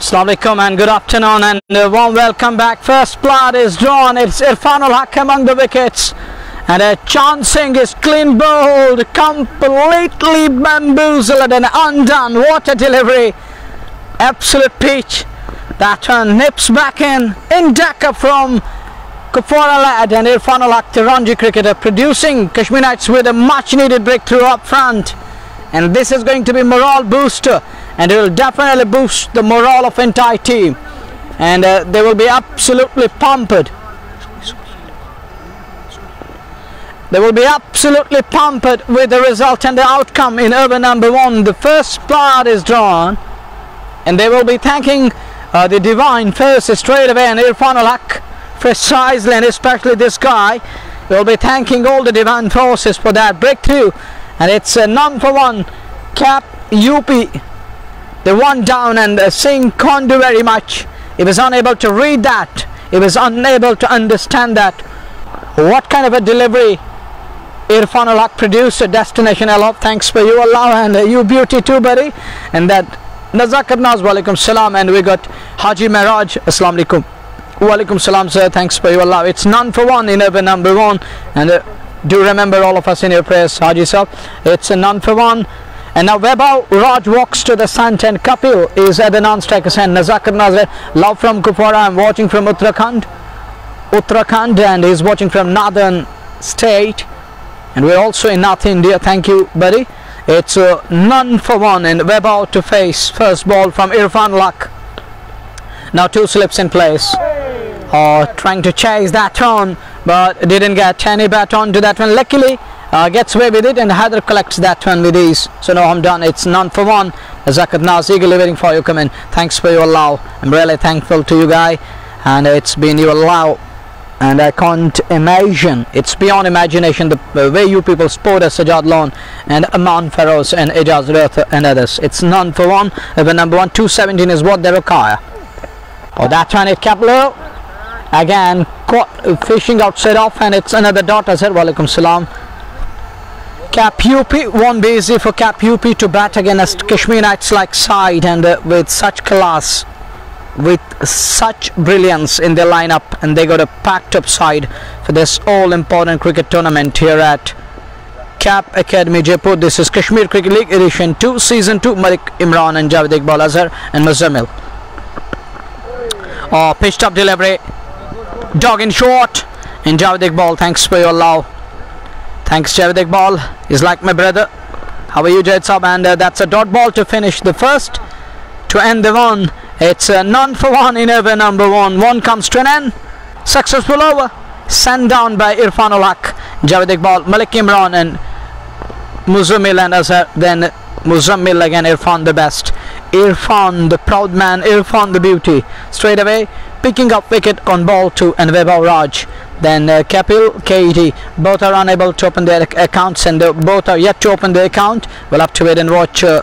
Assalamualaikum and good afternoon and a warm welcome back. First blood is drawn. It's Irfan ul Haq among the wickets. And a chancing is clean bowled, completely bamboozled and undone. A delivery! Absolute peach. That one nips back in, in Dhaka from Kufara Lad and Irfan ul Haq, the Ranji cricketer, producing Kashmir Knights with a much needed breakthrough up front. And this is going to be morale booster and it will definitely boost the morale of entire team. And uh, they will be absolutely pumped. They will be absolutely pumped with the result and the outcome in urban number one. The first part is drawn. And they will be thanking uh, the divine first straight away. And Irfan Haq precisely and especially this guy will be thanking all the divine forces for that breakthrough. And it's a for one cap UP the one down and uh, Singh can't do very much. He was unable to read that. He was unable to understand that. What kind of a delivery Irfan Haq produced at Destination Allah. Thanks for you Allah and uh, you beauty too buddy. And that Nazak Naz Walaikum Salam and we got Haji Miraj Assalamu Alaikum. Walaikum Salam sir. Thanks for you Allah. It's none for one in ever number one and uh, do remember all of us in your prayers Haji sir. It's a none for one. And now Vaibhav Raj walks to the front and Kapil is at the non-striker end. Nazakar Nazar, love from Kupwara. I'm watching from Uttarakhand. Uttarakhand and he's watching from Northern State. And we're also in North India. Thank you, buddy. It's uh, none for one and Vaibhav to face first ball from Irfan Haq. Now two slips in place. Uh, trying to chase that on but didn't get any bat on to that one. Luckily, uh, gets away with it and Haider collects that one with ease. So now I'm done. It's none for one. Zakat Naz eagerly waiting for you. Come in. Thanks for your love. I'm really thankful to you guy. And it's been your love. And I can't imagine. It's beyond imagination the way you people support us Sajad Lone and Aman Feroz and Ijaz Rath and others. It's none for one. The number one 217 is what they require. Oh that one it kept low again caught fishing outside off and it's another dot I said walaikum salam Cap UP be easy for Cap UP to bat against Kashmir Knights like side and uh, with such class with such brilliance in their lineup and they got a packed up side for this all important cricket tournament here at Cap Academy Jaipur. This is Kashmir Cricket League edition 2 season 2 Malik Imran and Javed Iqbal Azhar and Muzammil oh pitched up delivery. Dog in short. And Javed Iqbal thanks for your love Thanks Javed Iqbal. He's like my brother. How are you Jayed Saab? And uh, that's a dot ball to finish the first. To end the one. It's uh, none for one in over number one. One comes to an end. Successful over. Sent down by Irfan ul Haq. Javed Iqbal, Malik Imran and Muzammil and Azhar. Then Muzammil again, Irfan the best. Irfan the proud man, Irfan the beauty. Straight away picking up wicket on ball two and Vaibhav Raj. Then uh, Kapil, KT, both are unable to open their accounts and uh, both are yet to open their account. We'll have to wait and watch uh,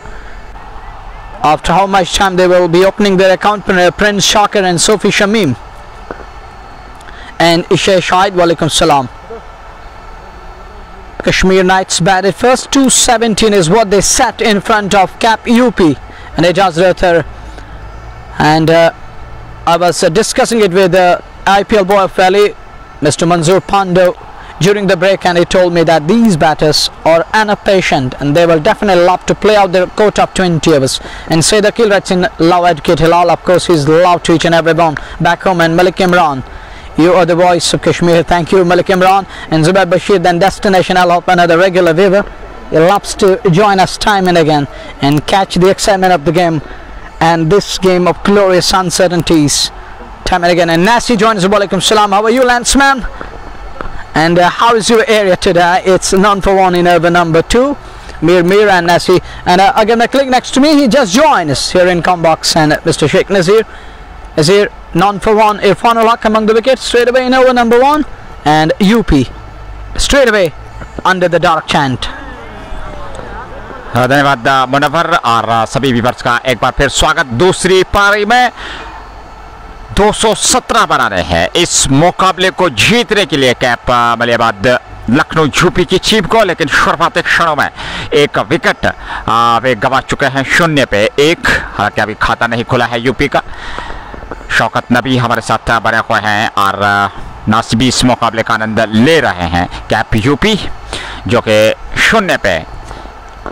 after how much time they will be opening their account. Uh, Prince Shakir and Sophie Shamim. And Isha Shahid, Walaikum Salam. Kashmir Knights batted first 217 is what they set in front of Cap UP and Ejaz Rathar and uh, I was uh, discussing it with the IPL boy of Valley Mr. Manzoor Pando during the break and he told me that these batters are patient and they will definitely love to play out their quota of 20 overs. And say the kill rates in love educate Hilal of course he's loved to each and every one. Back home and Malik Imran. You are the voice of Kashmir. Thank you Malik Imran. And Zubair Bashir then destination I'll hope another regular viewer. He loves to join us time and again and catch the excitement of the game and this game of glorious uncertainties. Time and again and Nasi joins us. Walaikum Salam. How are you Lanceman and uh, how is your area today? It's none for one in over number two. Mir Mir and Nasi and uh, again the click next to me. He just joined us here in Combox. And uh, Mr. Sheikh Nazir. Nazir none for one. Irfan ul Haq among the wickets. Straight away in over number one. And UP straight away under the dark chant धन्यवाद मुनवर और सभी viewers का एक बार फिर स्वागत। दूसरी पारी में 217 बना रहे हैं। इस मुकाबले को जीतने के लिए कैप मलियाबाद, लखनऊ, यूपी की चीफ को, लेकिन शुरुआती क्षणों में एक विकेट वे गवा चुके हैं शून्य पे एक। हालाँकि अभी खाता नहीं खुला है यूपी का। शौकत नबी हमारे साथ बने हुए हैं। और नासिबी इस मुकाबले का आनंद ले रहे हैं। कैप यूपी, जो कि शून्य पे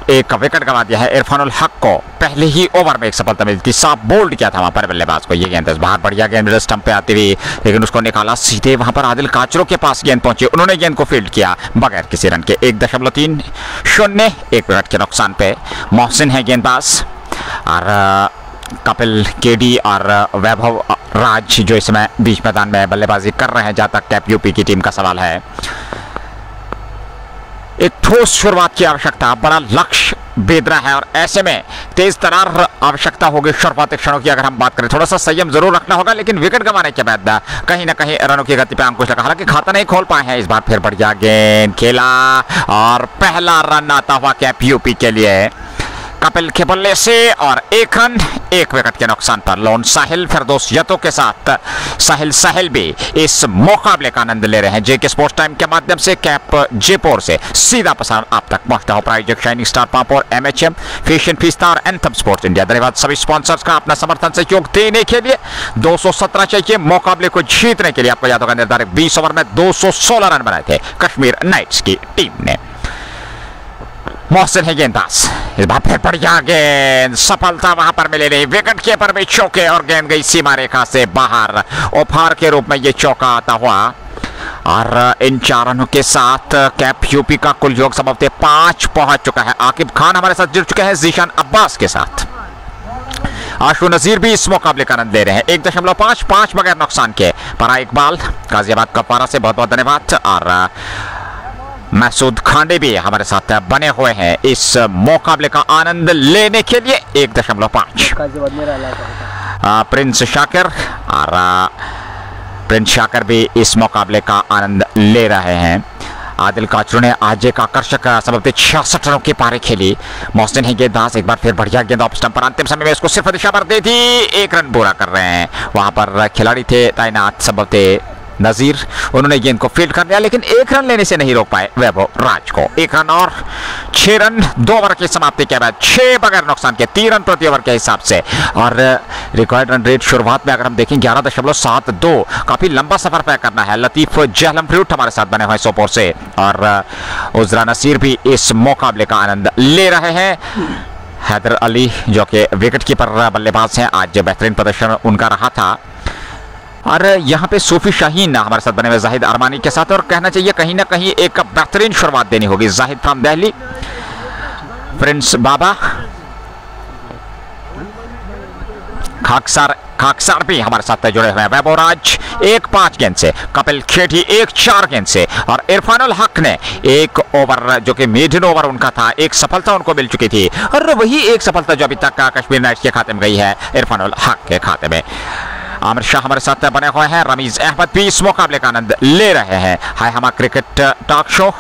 एक विकेट गवा दिया है इरफानुल हक को। पहले ही ओवर में एक सफलता मिली थी। साफ़ बोल्ड किया था वहाँ पर बल्लेबाज को। ये गेंद बाहर बढ़िया गेंद मिडल स्टंप पे आती हुई लेकिन उसको निकाला। सीधे वहाँ पर आदिल काचरो के पास गेंद पहुँची। उन्होंने गेंद को फ़ील्ड किया, बगैर किसी रन के। एक दशमलव तीन शून्य, एक विकेट के नुकसान पे मोहसिन है गेंदबाज। और कपिल, केडी और वैभव राज जो इस समय बीच मैदान में बल्लेबाजी कर रहे हैं, जहाँ तक कैप यूपी की टीम का सवाल है। एक ठोस शुरुआत की आवश्यकता, बड़ा लक्ष्य बेदरा है और ऐसे में तेज तरार आवश्यकता होगी शुरुआत क्षणों की अगर हम बात करें। थोड़ा सा संयम ज़रूर रखना होगा, लेकिन विकेट गंवाने के बाद कहीं ना कहीं रनों की गति पर अंकुश लगा हालाँकि खाता नहीं खोल पाए हैं इस बार फिर बढ़िया गेंद, खेला और पहला रन आता हुआ कैप यूपी के लिए। कपिल के बल्ले से और एक रन, एक विकेट के नुकसान पर लोन साहिल, फिरदोस यतो के साथ साहिल साहिल भी इस मुकाबले का आनंद ले रहे हैं। जेके स्पोर्ट्स टाइम के माध्यम से कैप जयपुर से सीधा प्रसारण आप तक पहुँचता हो। प्रायोजक shining star Pampore M H M fashion fiesta और एंथम स्पोर्ट्स इंडिया। धन्यवाद सभी स्पॉन्सर्स का अपना समर्थन सहयोग देने के लिए। 217 चाहिए मुकाबले को जीतने के लिए आपको याद होगा निर्धारित 20 ओवर में 216 रन बनाए थे कश्मीर नाइट्स की टीम ने। मोहसिन है गेंदबाज इस बार फिर बढ़िया गेंद सफलता वहाँ पर मिले नहीं विकेट कीपर भी चौके और गेंद गई सीमा रेखा से बाहर ओफार के रूप में ये चौका आता हुआ और इन चार रनों के साथ कैप यूपी का कुल योग समाप्ति पाँच पहुँच चुका है आकिब खान हमारे साथ जुड़ चुके हैं जीशान अब्बास के साथ आशु नजीर भी इस मुकाबले का आनंद ले रहे हैं एक दशमलव पाँच पाँच बगैर नुकसान के परा इकबाल गाजियाबाद कपारा से बहुत बहुत धन्यवाद और महसूद खांडे भी हमारे साथ बने हुए हैं इस मुकाबले का आनंद लेने के लिए एक दशमलव पाँच। प्रिंस शाकर और प्रिंस शाकर भी इस मुकाबले का आनंद ले रहे हैं। आदिल काचरू ने आज एक आकर्षक सबब छियासठ रनों की पारी खेली। मोहसिन है गेंदबाज एक बार फिर बढ़िया गेंद ऑफ़ स्टंप पर अंतिम समय में इसको सिर्फ़ दिशा पर दे दी। एक रन पूरा कर रहे हैं। वहाँ पर खिलाड़ी थे तैनात सबब नजीर, उन्होंने गेंद को फ़ील्ड कर लिया लेकिन एक रन लेने से नहीं रोक पाए वैभव राज को। एक रन और, छह रन, दो ओवर की समाप्ति के बाद छह बगैर नुकसान के, तीन रन प्रति ओवर के हिसाब से। और रिकॉर्ड रन रेट शुरुआत में अगर हम देखें, ग्यारह दशमलव सात दो, काफ़ी लंबा सफ़र तय करना है। लतीफ जहलम फ्रूट हमारे साथ बने हुए सोपोर से। और, उजरा नसीर भी इस मुकाबले का आनंद ले रहे हैं। हैदर अली, जो कि विकेट कीपर बल्लेबाज हैं, आज बेहतरीन प्रदर्शन उनका रहा था। और यहाँ पे सूफी शाहीन हमारे साथ बने हुए जाहिद अरमानी के साथ। और कहना चाहिए, कहीं ना कहीं एक बेहतरीन शुरुआत देनी होगी। जाहिद फ्रॉम दिल्ली। प्रिंस बाबा। खाकसार खाकसार भी हमारे साथ जुड़े हुए हैं। वैभवराज एक पाँच गेंद से, कपिल खेठी एक चार गेंद से, और इरफानुल हक ने एक ओवर, जो कि मिडिन ओवर उनका था, एक सफलता उनको मिल चुकी थी। और वही एक सफलता जो अभी तक कश्मीर नाइट्स के खाते में गई है इरफानुल हक के खाते में। आमिर शाह हमारे साथ बने हुए हैं। रमीज अहमद भी इस मुकाबले का आनंद ले रहे हैं। हाय, हमारा क्रिकेट टॉक शो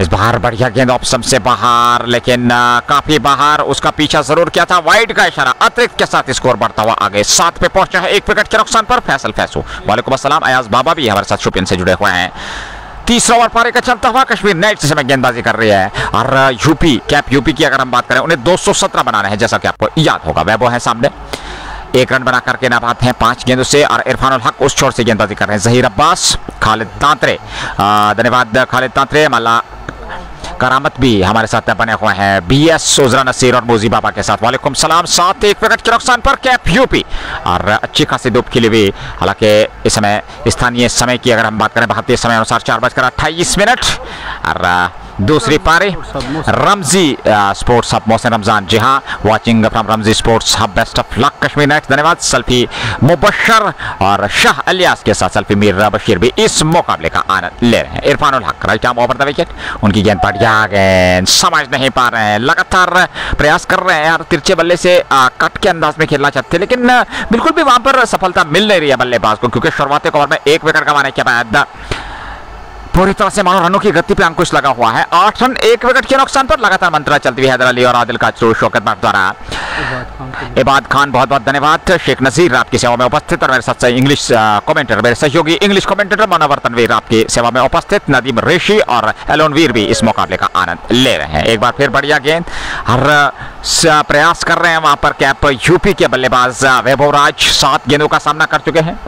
इस बार बढ़िया गेंद ऑप्शन से बाहर, लेकिन काफ़ी बाहर। उसका पीछा ज़रूर किया था वाइड का इशारा अतिरिक्त के साथ स्कोर बढ़ता हुआ आगे सात पे पहुँचा है एक विकेट के नुकसान पर, फैसल फैसू। वालेकुम अस्सलाम, अयाज बाबा भी हमारे साथ शुपियन से जुड़े हुए हैं। तीसरा ओवर पारे का चलता हुआ कश्मीर नाइट समय गेंदबाजी कर रही है। और यूपी कैप यूपी की अगर हम बात करें, उन्हें 217 बनाने हैं, जैसा कि आपको याद होगा। वैभव है सामने। एक रन बना करके नाबाद हैं पाँच गेंदों से और इरफान हक उस छोर से गेंदबाजी कर रहे हैं। जहीर अब्बास, खालिद तांत्रे धन्यवाद खालिद तांत्रे माला करामत भी हमारे साथ बने हुए हैं। बी एस सोजरा नसीर और मोजी बाबा के साथ। वालेकुम सलाम। सात एक विकेट के नुकसान पर कैप यूपी। और अच्छी खासी धूप खिली हुई हालाँकि इस समय स्थानीय समय की अगर हम बात करें भारतीय समय अनुसार चार बजकर अट्ठाईस मिनट। और दूसरी पारी, रमजी स्पोर्ट्स हब मोहसिन रमज़ान। जी हाँ watching from Ramzi sports hub best of luck Kashmir knights धन्यवाद सल्फी मुबशर और शाह अलियास के साथ सल्फी मीर बशीर भी इस मुकाबले का आनंद ले रहे हैं। Irfan ul Haq right arm over the wicket उनकी गेंद बढ़िया गेंद समझ नहीं पा रहे हैं। लगातार प्रयास कर रहे हैं और तिरछे बल्ले से कट के अंदाज में खेलना चाहते हैं, लेकिन, बिल्कुल भी वहाँ पर सफलता मिल नहीं रही है बल्लेबाज को, क्योंकि शुरुआती ओवर में एक विकेट कमाने के बाद पूरी तरह से मानो रनों की गति पे अंकुश लगा हुआ है। आठ रन एक विकेट के नुकसान पर लगातार मंत्रा चलती हुई हैदर अली और आदिल काचरू शौकत बाग द्वारा। इबाद खान, बहुत बहुत धन्यवाद। शेख नजीर आपकी सेवा में उपस्थित और मेरे साथ इंग्लिश कमेंटेटर मेरे सहयोगी इंग्लिश कमेंटेटर मनोवर तनवीर आपकी सेवा में उपस्थित नदीम ऋषि और एलोनवीर भी इस मुकाबले का आनंद ले रहे हैं। एक बार फिर बढ़िया गेंद। हर प्रयास कर रहे हैं वहाँ पर कैप यूपी के बल्लेबाज वैभव राज सात गेंदों का सामना कर चुके हैं।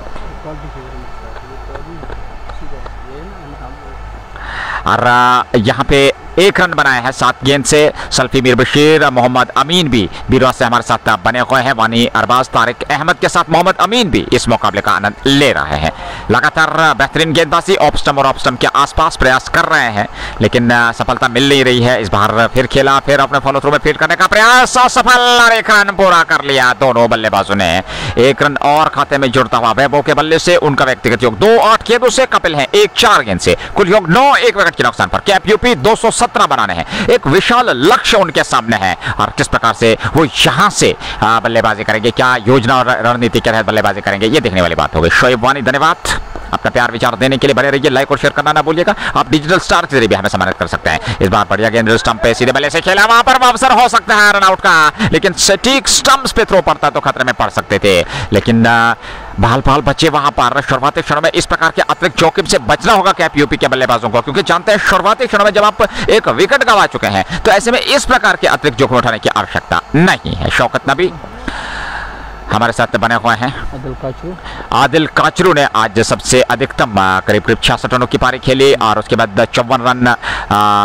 और यहाँ पे एक रन बनाया है सात गेंद से। सल्फी मीर बशीर, मोहम्मद अमीन भी बीरवा से हमारे साथ बने हुए हैं। वानी अरबाज, तारिक अहमद के साथ मोहम्मद अमीन भी इस मुकाबले का आनंद ले रहे हैं। लगातार बेहतरीन गेंदबाजी, ऑप्स्टम और ऑप्स्टम के आसपास प्रयास कर रहे हैं, लेकिन सफलता मिल नहीं रही है। इस बार फिर खेला, फिर अपने फॉलो थ्रू में फ़ीड करने का प्रयास सफल और एक रन पूरा कर लिया दोनों बल्लेबाजों ने। एक रन और खाते में जुड़ता हुआ वैभव के बल्ले से उनका व्यक्तिगत योग दो आठ गेंदों से कपिल है, एक चार गेंद से। कुल योग नौ, एक के नुकसान पर कैप यूपी दो सत्रह बनाने हैं। एक विशाल लक्ष्य उनके सामने है। और किस प्रकार से वो यहाँ से बल्लेबाजी करेंगे, क्या योजना और रणनीति के तहत बल्लेबाजी करेंगे, ये देखने वाली बात होगी। शोएब वानी, धन्यवाद। अपना प्यार, विचार देने के लिए बने रहिए, लाइक और शेयर करना ना भूलिएगा। आप डिजिटल स्टार के ज़रिए भी हमें सम्मानित कर सकते हैं। इस बार बढ़िया गेंद, स्टंप पे सीधे बल्ले से खेला। वहाँ पर अवसर हो सकता है रन आउट का, लेकिन सटीक स्टंप्स पे थ्रो पड़ता तो खतरे में पड़ सकते थे। लेकिन भाल भाल बच्चे वहाँ पर। शुरुआती क्षण में इस प्रकार के अतिरिक्त जोखिम से बचना होगा कैप यूपी के बल्लेबाजों को? क्योंकि जानते हैं, शुरुआती क्षण में जब आप एक विकेट गवा चुके हैं तो ऐसे में इस प्रकार के अतिरिक्त जोखिम उठाने की आवश्यकता नहीं है। शौकत नबी हमारे साथ बने हुए हैं। आदिल काचरू। आदिल काचरू ने आज सबसे अधिकतम करीब करीब छियासठ रनों की पारी खेली और उसके बाद चौवन रन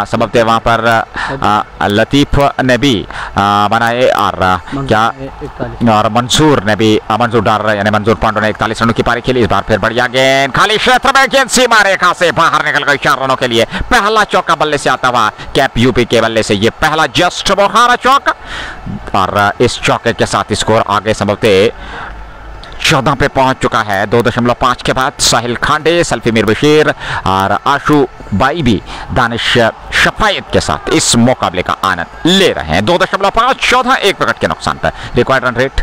सबबते वहाँ पर आ, लतीफ ने भी बनाए और क्या और मंसूर ने भी मंसूर डार यानी मंसूर पांडो ने इकतालीस रनों की पारी खेली। इस बार फिर बढ़िया गेंद। खाली क्षेत्र में गेंद सीमा रेखा से बाहर निकल गई चार रनों के लिए। पहला चौका बल्ले से आता हुआ कैप यूपी के बल्ले से। ये पहला जस्ट बोखारा चौका। और इस चौके के साथ स्कोर आगे संभवते चौदह पे पहुँच चुका है। दो दशमलव पाँच के बाद साहिल खांडे, सल्फी मीर बशीर और आशु बाई भी दानिश शफायत के साथ इस मुकाबले का आनंद ले रहे हैं। दो दशमलव पाँच, चौदह एक विकेट के नुकसान पर। रिक्वायर्ड रन रेट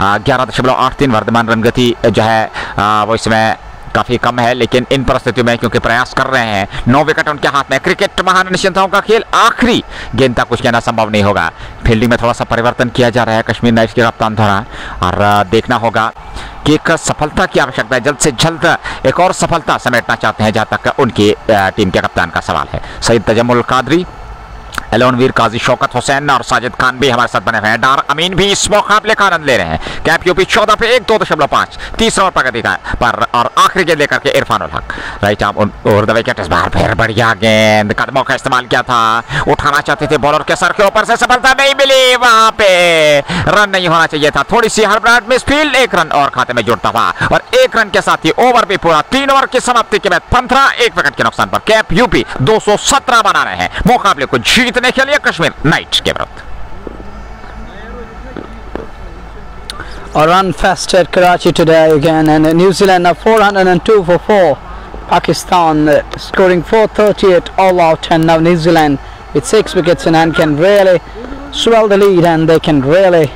ग्यारह दशमलव आठ तीन वर्धमान रन गति जो है वो इसमें काफ़ी कम है, लेकिन इन परिस्थितियों में क्योंकि प्रयास कर रहे हैं, नौ विकेट उनके हाथ में। क्रिकेट महान का खेल, आखिरी गेंद तक कुछ कहना संभव नहीं होगा। फील्डिंग में थोड़ा सा परिवर्तन किया जा रहा है कश्मीर नाइट्स के कप्तान द्वारा, और देखना होगा कि एक सफलता की आवश्यकता है। जल्द से जल्द एक और सफलता समेटना चाहते हैं, जहाँ तक उनकी टीम के कप्तान का सवाल है। सईद तजमुल कादरी एलोनवीर काजी शौकत हुसैन और साजिद खान भी हमारे साथ बने हुए हैं। डार अमीन भी इस मुकाबले का आनंद ले रहे हैं। कैप यूपी चौदह पे एक, दो दशमलव पाँच, तीसरा और प्रगति का पर और आखिरी गेंद लेकर के इरफान हक। राइट आप और दवाई के बार फिर बढ़िया गेंद, कदमों का इस्तेमाल किया था। उठाना चाहते थे बॉलर के सर के ऊपर से सफलता नहीं मिली वहाँ पे। रन नहीं होना चाहिए था। थोड़ी सी हड़बड़ाहट मिस फ़ील्ड एक रन और खाते में जुड़ता हुआ। और एक रन के साथ ही ओवर भी पूरा तीन ओवर की समाप्ति के बाद पंद्रह एक विकेट के नुकसान पर। कैप यूपी दो सौ सत्रह बना रहे हैं। मुकाबले को skjuter ner Kalle A run faster Karachi today again and New Zealand are 402 for 4. Pakistan uh, scoring 438 all out and now New Zealand with 6 wickets in hand can really swell the lead and they can really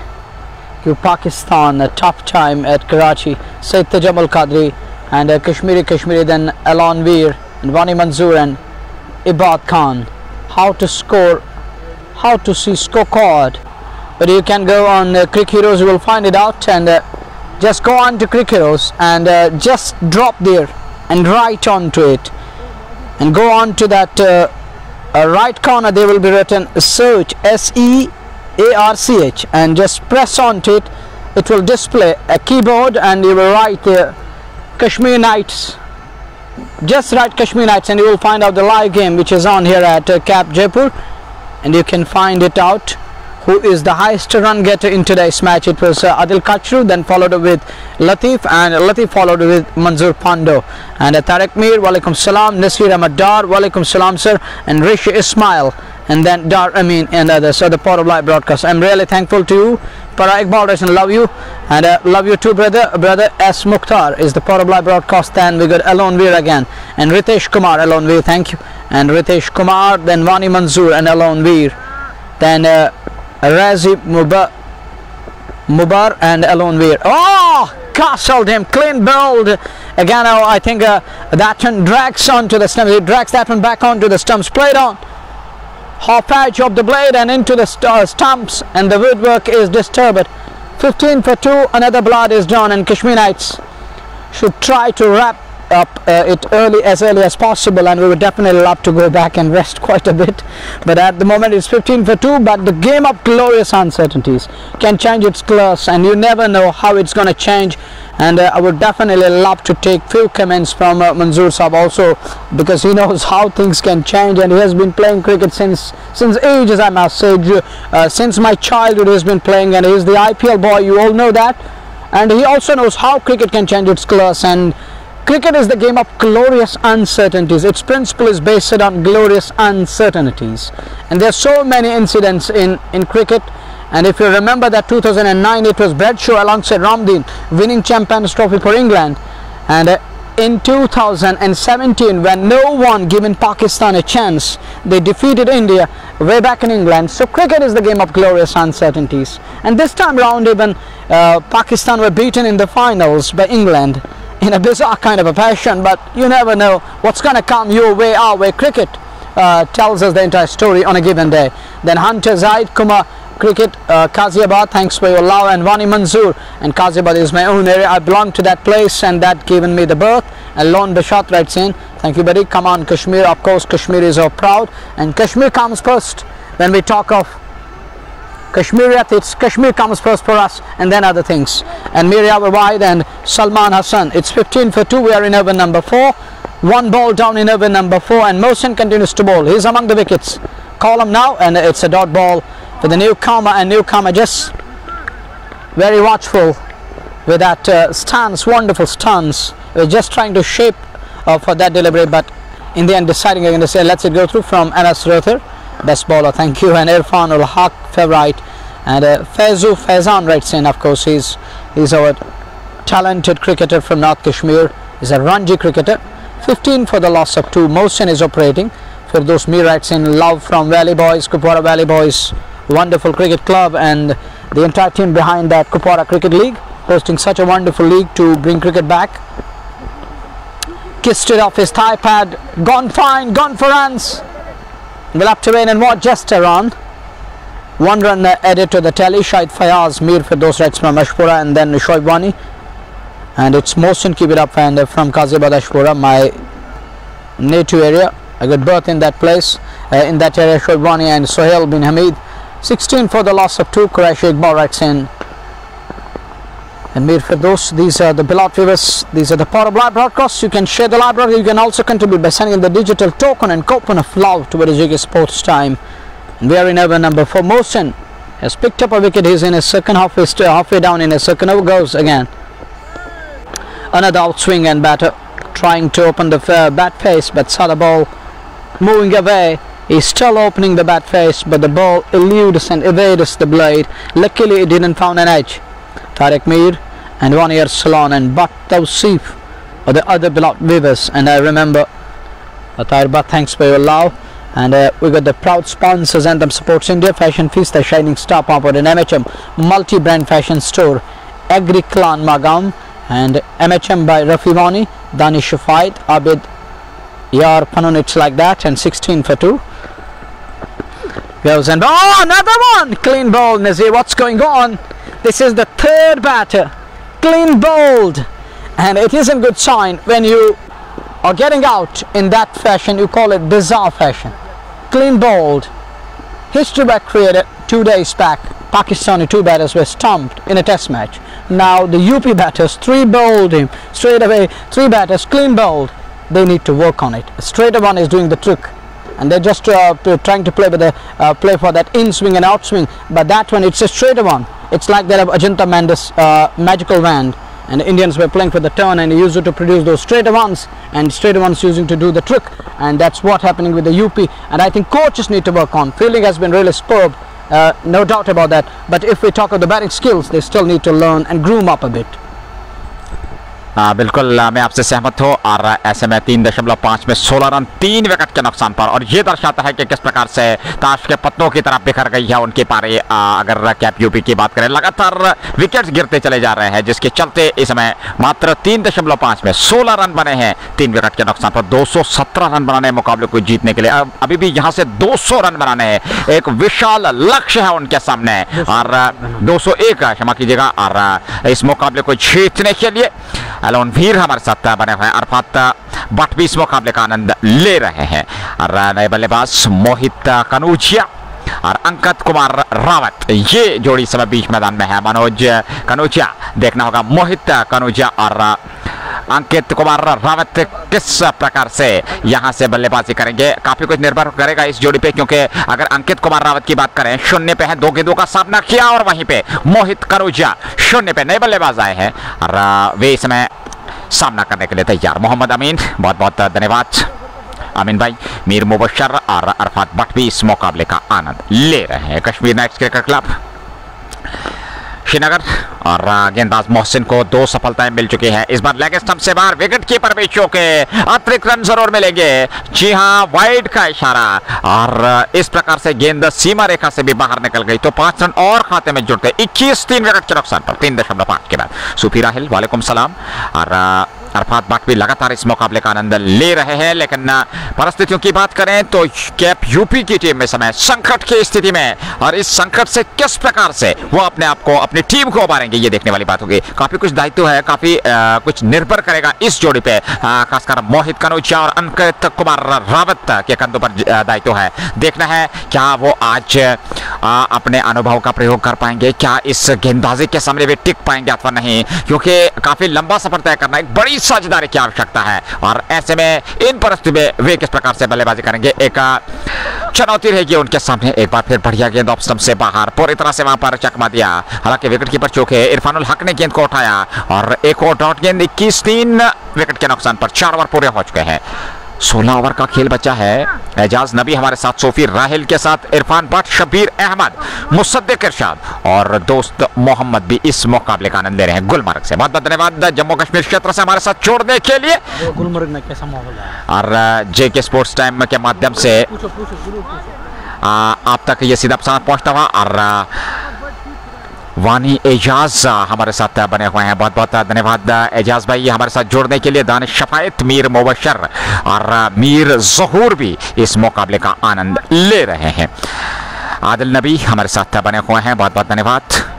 give Pakistan a tough time at Karachi. Saitya Jamal Qadri and uh, Kashmiri Kashmiri then Alon Veer and Vani Manzoor and Ibad Khan how to score how to see scorecard but you can go on uh, Crick Heroes you will find it out and uh, just go on to Crick Heroes and uh, just drop there and write onto it. And go on to that uh, uh, right corner there will be written search S-E-A-R-C-H and just press onto it. It will display a keyboard and you will write there Kashmir Nights just write Kashmir Nights and you will find out the live game which is on here at uh, Cap Jaipur. And you can find it out who is the highest run getter in today's match. It was uh, Adil Kachru then followed with Latif and Latif followed with Manzoor Pando and uh, Tarek Mir walaikum salam Nasir Ahmad Dar walaikum salam sir and Rishi Ismail and then Dar Amin and others. So the Port of Light broadcast. I'm really thankful to you. Para Iqbal Roshan love you. And uh, love you too brother. Brother S. Mukhtar is the Port of Light broadcast then we got Alon Veer again. And Ritesh Kumar Alon Veer thank you. And Ritesh Kumar then Vani Manzoor and Alon Veer. Then uh, Razi Muba Mubar and Alonveer. Oh, castled him, clean bowled. Again, oh, I think uh, that one drags onto the stumps. He drags that one back onto the stumps. Played on. Half edge of the blade and into the uh, stumps, and the woodwork is disturbed. 15 for 2, another blood is drawn, and Kashmir Knights should try to wrap up uh, it early as early as possible and we would definitely love to go back and rest quite a bit. But at the moment it's 15 for 2 but the game of glorious uncertainties can change its course and you never know how it's going to change. And uh, I would definitely love to take few comments from uh, Manzoor Saab also because he knows how things can change and he has been playing cricket since since ages I must say uh, since my childhood he's been playing and he's the IPL boy you all know that. And he also knows how cricket can change its course and Cricket is the game of glorious uncertainties. Its principle is based on glorious uncertainties. And there are so many incidents in, in cricket. And if you remember that 2009, it was Bradshaw alongside Ramdeen winning Champions Trophy for England. And uh, in 2017, when no one given Pakistan a chance, they defeated India way back in England. So cricket is the game of glorious uncertainties. And this time round, even uh, Pakistan were beaten in the finals by England in a bizarre kind of a fashion but you never know what's going to come your way our way. Cricket uh, tells us the entire story on a given day. Then Hunter Zaid Kumar cricket uh, Kaziabad thanks for your love and Vani Manzoor. And Kaziabad is my own area. I belong to that place and that given me the birth. And Lon Bashat writes in thank you buddy. Come on Kashmir. Of course Kashmir is so proud. And Kashmir comes first when we talk of Kashmiriyat, it's Kashmir comes first for us and then other things. And Miria Wahid and Salman Hassan, it's 15 for 2, we are in over number 4. One ball down in over number 4 and Mohsin continues to bowl. He's among the wickets. Call him now and it's a dot ball for the newcomer and newcomer just very watchful with that uh, stance, wonderful stance. We're just trying to shape uh, for that delivery but in the end deciding again to say let's it go through from Anas Rothir best bowler thank you. And Irfan ul Haq favorite. And uh, Faizu Faizan writes in of course he's he's our talented cricketer from North Kashmir. He's a Ranji cricketer. 15 for the loss of 2 Mohsen is operating. For those me writes in love from Valley Boys Kupwara Valley Boys. Wonderful cricket club and the entire team behind that Kupwara Cricket League hosting such a wonderful league to bring cricket back. Kissed it off his thigh pad. Gone fine gone for runs We'll have to wait and watch just around. One run added to the tally. Shahid Fayaz, Mir for those rights from Ashpura and then Shoaib. And it's Mohsin keep it up and uh, from Kazibad Ashpura, my native area. A good berth in that place. Uh, in that area, Shoaib and Sohail bin Hamid. 16 for the loss of 2. Quraish Iqbal writes in and Mir those, these are the beloved viewers these are the power of live broadcasts. You can share the live broadcast you can also contribute by sending the digital token and coupon of love to Jiggy Sports Time. And we are in over number 4 Mohsen has picked up a wicket he's in his second half he's halfway down in his second over goes again. Another outswing and batter trying to open the uh, bat face but saw the ball moving away. He's still opening the bat face but the ball eludes and evades the blade. Luckily it didn't found an edge. Tariq Mir and one year Salon and Bat Tawsif or the other beloved viewers and I remember But thanks for your love. And uh, we got the proud sponsors and them Supports India Fashion Feast the Shining Star Powered in MHM multi-brand fashion store Agri Clan Magam and MHM by Rafi Wani Danish Shafait Abid Yar Panun it's like that and 16 for 2 goes and oh another one! Clean ball Nazir what's going on? This is the third batter clean bowled and it isn't good sign when you are getting out in that fashion you call it bizarre fashion. Clean bowled history back created two days back Pakistani two batters were stumped in a test match. Now the UP batters three bowled him. Straight away three batters clean bowled they need to work on it. Straight one is doing the trick and they're just uh, trying to play with the uh, play for that in swing and out swing but that one it's a straight one. It's like that of Ajanta Mandis uh, magical wand. And the Indians were playing for the turn and used it to produce those straight ones. And straight ones using to do the trick. And that's what happening with the UP and I think coaches need to work on. Fielding has been really superb uh, no doubt about that. But if we talk of the batting skills they still need to learn and groom up a bit आ, बिल्कुल आ, मैं आपसे सहमत हूँ। और ऐसे में तीन दशमलव पाँच में सोलह रन तीन विकेट के नुकसान पर। और ये दर्शाता है कि किस प्रकार से ताश के पत्तों की तरफ़ बिखर गई है उनकी पारी। अगर कैप यूपी की बात करें लगातार विकेट्स गिरते चले जा रहे हैं जिसके चलते इस समय मात्र तीन दशमलव पाँच में सोलह रन बने हैं। तीन विकेट के नुकसान पर दो सौ सत्रह रन बनाने मुकाबले को जीतने के लिए। अब अभी भी यहाँ से दो सौ रन बनाने हैं एक विशाल लक्ष्य है उनके सामने। और दो सौ एक क्षमा कीजिएगा। और इस मुकाबले को जीतने के लिए एलोन वीर हमारे साथ बने हुए अर्थात बटबीस मुकाबले का आनंद ले रहे हैं। बल्लेबाज मोहित कनूजिया। और अंकत कुमार रावत। ये जोड़ी समय बीच मैदान में है। मनोज कनूजिया देखना होगा मोहित कनूजिया और अंकित कुमार रावत किस प्रकार से यहाँ से बल्लेबाजी करेंगे। काफ़ी कुछ निर्भर करेगा इस जोड़ी पे, क्योंकि अगर अंकित कुमार रावत की बात करें, शून्य पे है, दो गेंदों का सामना किया और वहीं पे मोहित करूजा शून्य पे नए बल्लेबाज आए हैं। और वे इसमें सामना करने के लिए तैयार। मोहम्मद अमीन बहुत बहुत धन्यवाद। अमीन भाई, मीर मुबशर और अरफात भट्ट भी इस मुकाबले का आनंद ले रहे हैं। Kashmir knights cricket club. Srinagar. और गेंदबाज मोहसिन को दो सफलताएँ मिल चुकी हैं। इस बार लेग स्टंप से बाहर विकेट कीपर भी चौके। अतिरिक्त रन ज़रूर मिलेंगे। जी हाँ वाइड का इशारा। और इस प्रकार से गेंद सीमा रेखा से भी बाहर निकल गई। तो पाँच रन और खाते में जुड़ते। इक्कीस तीन विकेट के नुकसान पर, तीन दशमलव पाँच के बाद। सुफी राहिल, वालेकुम सलाम। और अरफात भी लगातार इस मुकाबले का आनंद ले रहे हैं। लेकिन परिस्थितियों की बात करें तो कैप यूपी की टीम में समय संकट की स्थिति में। और इस संकट से किस प्रकार से वो अपने आप को अपनी टीम को उबारेंगे ये देखने वाली बात होगी। काफ़ी कुछ दायित्व है काफ़ी आ, कुछ निर्भर करेगा इस जोड़ी पे। खासकर मोहित कनौजिया और अंकित कुमार रावत के कंधों पर दायित्व है। देखना है क्या वो आज आ, अपने अनुभव का प्रयोग कर पाएँगे क्या इस गेंदबाजी के सामने भी टिक पाएँगे अथवा नहीं? क्योंकि काफ़ी लंबा सफ़र तय करना एक बड़ी साझेदारी की आवश्यकता है। और ऐसे में इन परिस्थिति में वे किस प्रकार से बल्लेबाजी करेंगे एक चुनौती रहेगी उनके सामने। एक बार फिर बढ़िया गेंद स्टंप से बाहर पूरी तरह से वहाँ पर चकमा दिया। हालाँकि विकेट कीपर चौके इरफानुल हक ने गेंद को उठाया और एक और डॉट गेंद इक्कीस तीन विकेट के नुकसान पर चार ओवर पूरे हो चुके हैं। सोलह ओवर का खेल बचा है। एजाज नबी हमारे साथ सोफी राहिल के साथ इरफान भट्ट शबीर अहमद मुसद्दिक इरशाद और दोस्त मोहम्मद भी इस मुकाबले का आनंद ले रहे हैं। गुलमर्ग से बहुत बहुत धन्यवाद। जम्मू कश्मीर क्षेत्र से हमारे साथ जोड़ने के लिए। गुलमर्ग में कैसा माहौल है? और जे के स्पोर्ट्स टाइम के माध्यम से आप तक ये सीधा पहुँचता हुआ और वानी एजाज हमारे साथ बने हुए हैं। बहुत बहुत धन्यवाद एजाज भाई हमारे साथ जुड़ने के लिए। दान शफायत मीर मुबशर और मीर जहूर भी इस मुकाबले का आनंद ले रहे हैं। आदिल नबी हमारे साथ बने हुए हैं। बहुत बहुत धन्यवाद।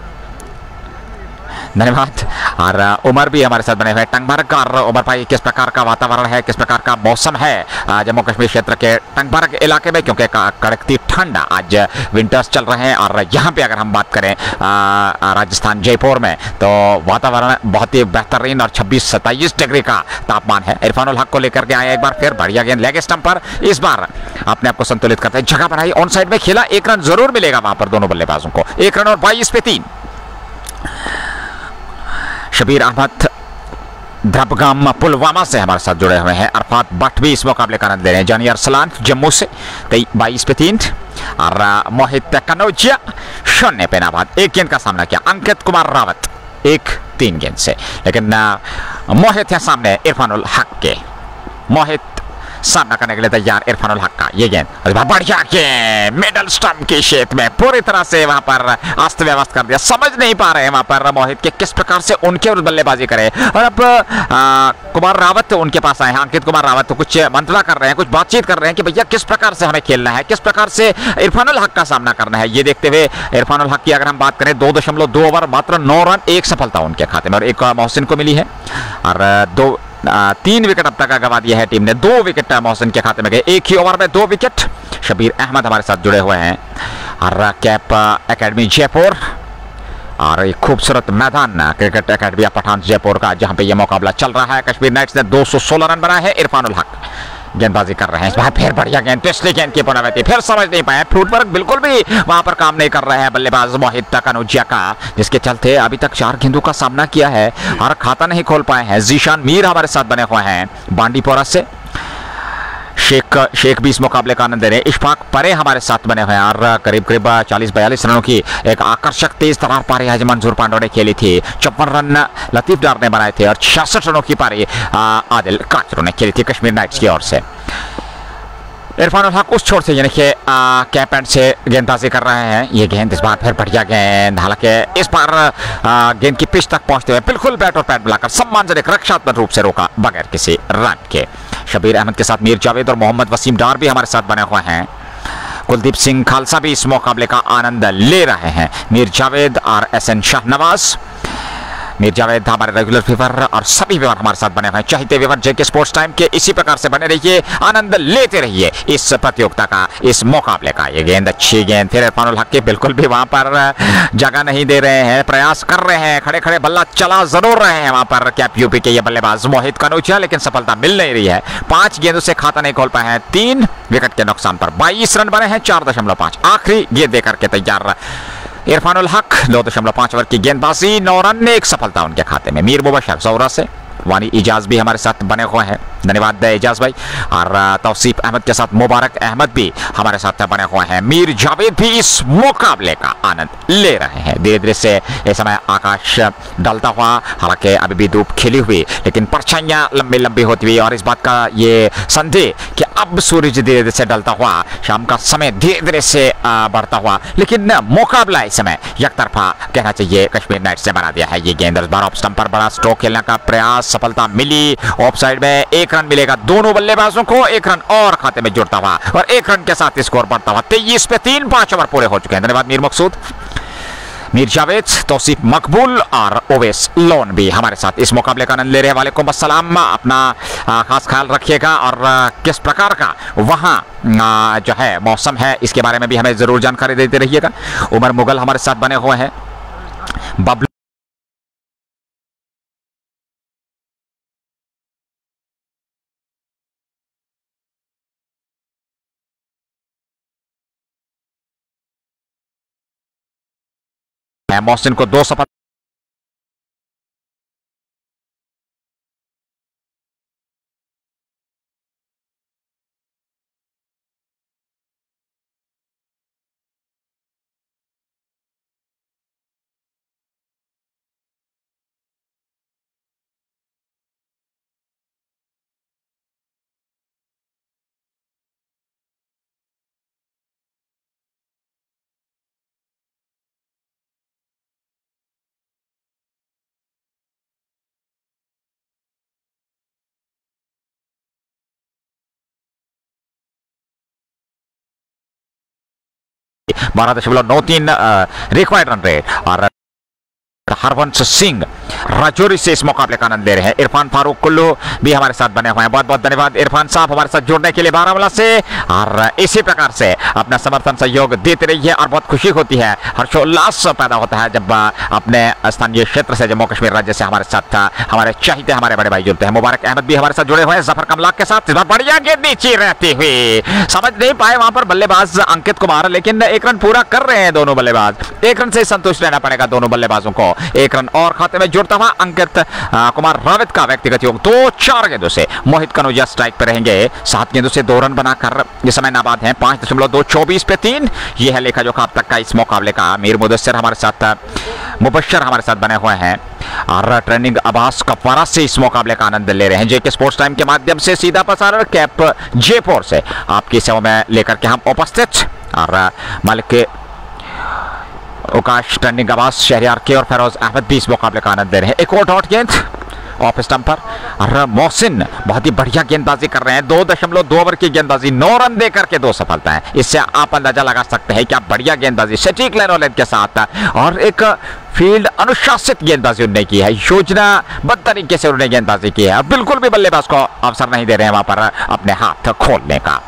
धन्यवाद। और उमर भी हमारे साथ बने हुए टंगभर का और उमर भाई, किस प्रकार का वातावरण है, किस प्रकार का मौसम है? जम्मू कश्मीर क्षेत्र के टंगभर इलाके में, क्योंकि कड़कती ठंड, आज विंटर्स चल रहे हैं। और, यहाँ पे अगर हम बात करें राजस्थान जयपुर में तो वातावरण बहुत ही बेहतरीन और छब्बीस सत्ताईस डिग्री का तापमान है। इरफानुल हक को लेकर के आए एक बार फिर, बढ़िया गेंद, लेग स्टंप पर। इस बार अपने आप को संतुलित करते हैं। जगह बनाई ऑन साइड में खेला, एक रन ज़रूर मिलेगा वहाँ पर दोनों बल्लेबाजों को। एक रन और बाईस पे तीन। शबीर अहमद द्रबगाम पुलवामा से हमारे साथ जुड़े हुए हैं। अरफात भट्ट भी इस मुकाबले का आनंद ले रहे हैं जानी अरसलान, जम्मू से बाईस पे तीन और मोहित कनौजिया, शून्य पे नाबाद। एक गेंद का सामना किया अंकित कुमार रावत, एक तीन गेंद से। लेकिन, मोहित है सामने इरफानुल हक के। मोहित सामना करने के लिए तैयार इरफानुल हक का ये गेंद। बढ़िया गेंद। मिडल स्टंप की शेप में पूरी तरह से वहाँ पर अस्त व्यवस्थ कर दिया। समझ नहीं पा रहे हैं वहाँ पर मोहित के किस प्रकार से उनके और बल्लेबाजी करे। और अब कुमार रावत उनके पास आए। हैं, अंकित कुमार रावत कुछ मंत्रा कर रहे हैं, कुछ बातचीत कर रहे हैं कि भैया किस प्रकार से हमें खेलना है, किस प्रकार से इरफानुल हक का सामना करना है। ये देखते हुए इरफानुल हक की अगर हम बात करें, दो दशमलव दो ओवर, मात्र नौ रन, एक सफलता उनके खाते में। और एक मोहसिन को मिली है। और दो तीन विकेट अब तक गवा दिया है टीम ने। दो विकेट मोहसिन के खाते में गए। एक ही ओवर में दो विकेट शबीर अहमद हमारे साथ जुड़े हुए हैं। कैप एकेडमी जयपुर और एक खूबसूरत मैदान क्रिकेट अकेडमी पठान जयपुर का, जहाँ पे ये मुकाबला चल रहा है। कश्मीर नाइट्स ने 216 रन बनाए हैं, इरफान उल हक। गेंदबाजी कर रहे हैं इस बार, फिर बढ़िया गेंद, पिछली गेंद की पुनरावृत्ति, फिर समझ नहीं पाए फुटवर्क बिल्कुल भी वहाँ पर काम नहीं कर रहे हैं बल्लेबाज मोहित अनुजिया का, जिसके चलते अभी तक चार गेंदों का सामना किया है और खाता नहीं खोल पाए हैं। जीशान मीर हमारे साथ बने हुए हैं, बांडीपोरा से। शेख शेख भी इस मुकाबले का आनंद रहे इशफाक परे हमारे साथ बने हुए और करीब करीब चालीस, बयालीस रनों की एक आकर्षक तेज तरार पारी आज मंजूर पांडो ने खेली थी। चौपन रन लतीफ डार ने बनाए थे और छियासठ रनों की पारी आदिल काचरों ने खेली थी कश्मीर नाइट्स की ओर से। इरफान हक उस छोर से यानी कि कैप एंड से गेंदबाजी कर रहे हैं। ये गेंद इस बार फिर बढ़िया गेंद, हालाँकि इस बार गेंद की पिच तक पहुँचते हुए बिल्कुल बैट और पैड मिलाकर सम्मानजनक रक्षात्मक रूप से रोका, बगैर किसी रन के। शबीर अहमद के साथ मीर जावेद और मोहम्मद वसीम डार भी हमारे साथ बने हुए हैं। कुलदीप सिंह खालसा भी इस मुकाबले का आनंद ले रहे हैं। मीर जावेद और एस एन शाहनवाज हमारे रेगुलर और सभी व्यवहार हमारे साथ बने हुए चाहते जेके स्पोर्ट्स टाइम के इसी प्रकार से बने रहिए, आनंद लेते रहिए इस प्रतियोगिता का, इस मुकाबले का। ये गेंद अच्छी गेंद फिर हक बिल्कुल भी वहाँ पर जगह नहीं दे रहे हैं, प्रयास कर रहे हैं खड़े खड़े बल्ला चला ज़रूर रहे हैं वहाँ पर। कैप यूपी के ये बल्लेबाज मोहित कनौचिया लेकिन सफलता मिल नहीं रही है। पाँच गेंदों से खाता नहीं खोल पाए हैं। तीन विकेट के नुकसान पर बाईस रन बने हैं, चार दशमलव पाँच। आखिरी गेंद देकर के तैयार इरफानुल हक, दो दशमलव पाँच ओवर की गेंदबाजी, नौ रन, एक सफलता उनके खाते में। मीर मुबशर, सौरा से। वानी इजाज भी हमारे साथ बने हुए हैं। धन्यवाद एजाज भाई। और तौसीफ अहमद के साथ मुबारक अहमद भी हमारे साथ बने हुए हैं। मीर जावेद भी इस मुकाबले का आनंद ले रहे हैं। धीरे धीरे से इस समय आकाश डलता हुआ, हालाँकि अभी भी धूप खिली हुई, लेकिन परछाइयाँ लंबी लंबी होती हुई, और इस बात का ये संदेह कि अब सूरज धीरे धीरे से डलता हुआ, शाम का समय धीरे धीरे से बढ़ता हुआ, लेकिन मुकाबला इस समय एक तरफा कहना चाहिए, कश्मीर नाइट से बना दिया है। ये गेंद बार ऑफ़ स्टंप पर बड़ा स्ट्रोक खेलने का प्रयास सफलता मिली। ऑफ़ साइड में एक रन मिलेगा दोनों बल्लेबाजों को। एक रन और खाते में जुड़ता हुआ और एक रन के साथ स्कोर बढ़ता हुआ। तेईस पे तीन, पाँच ओवर पूरे हो चुके हैं। धन्यवाद, मीर मकसूद। मीर जावेद, तौसीफ मकबूल और ओवेस लोन भी हमारे साथ इस मुकाबले का आनंद ले रहे वाले को असलम अपना खास ख्याल रखिएगा और किस प्रकार का वहाँ जो है, मौसम है, इसके बारे में भी हमें ज़रूर जानकारी देते रहिएगा। उमर मुगल हमारे साथ बने हुए हैं। बबलू मोहसिन को दो सफल बारह दशमलव नौ तीन रिक्वायर्ड रन रेट और हरवंश सिंह। राजौरी से इस मुकाबले का आनंद ले रहे हैं। इरफान फारूक कुल्लू भी हमारे साथ बने हुए हैं। बहुत बहुत धन्यवाद। इरफान साहब, हमारे साथ जुड़ने के लिए बारामूला से। और इसी प्रकार से अपना समर्थन, सहयोग देते रहिए और बहुत खुशी होती है। हर्षोल्लास पैदा होता है जब अपने स्थानीय क्षेत्र से जम्मू कश्मीर राज्य से हमारे साथ हमारे चाहते, हमारे बड़े भाई जुड़ते हैं। मुबारक अहमद भी हमारे साथ जुड़े हुए हैं। ज़फ़र कमला के साथ बढ़िया गेंद नीचे रहती हुई। समझ नहीं पाए वहाँ पर बल्लेबाज अंकित कुमार, लेकिन एक रन पूरा कर रहे हैं दोनों बल्लेबाज। एक रन से संतुष्ट रहना पड़ेगा दोनों बल्लेबाजों को। एक रन और खाते में जुड़ता हुआ अंकित कुमार रावित का व्यक्तिगत योग। दो, चार गेंदों से मोहित कनौजिया स्ट्राइक पर रहेंगे। सात गेंदों से दो रन बनाकर इस समय नाबाद हैं। पाँच दशमलव दो चौबीस पे तीन। ये है लेखा जोखा अब तक का इस मुकाबले का। मीर मुदस्सर हमारे साथ मुबशर हमारे साथ बने हुए हैं। और ट्रेनिंग अब्बास कपवारा से इस मुकाबले का आनंद ले रहे हैं। जेके स्पोर्ट्स टाइम के माध्यम से सीधा प्रसारण कैप जयपुर से। आपकी सेवा में लेकर के हम उपस्थित। और मालिक उकाश टर्निंग आवाज़ शहरियार के और फैरोज अहमद भी इस मुकाबले का आनंद ले रहे हैं। एक और डॉट गेंद, ऑफ़ स्टंप पर। और मोहसिन बहुत ही बढ़िया गेंदबाजी कर रहे हैं। दो दशमलव दो ओवर की गेंदबाजी, नौ रन देकर के दो सफलता है। इससे आप अंदाज़ा लगा सकते हैं क्या बढ़िया गेंदबाजी, सटीक लेन के साथ, और एक फ़ील्ड अनुशासित गेंदबाजी उन्होंने की है। योजनाबद्ध तरीके से उन्होंने गेंदबाजी की है। बिल्कुल भी बल्लेबाज को अवसर नहीं दे रहे हैं वहाँ पर अपने हाथ खोलने का।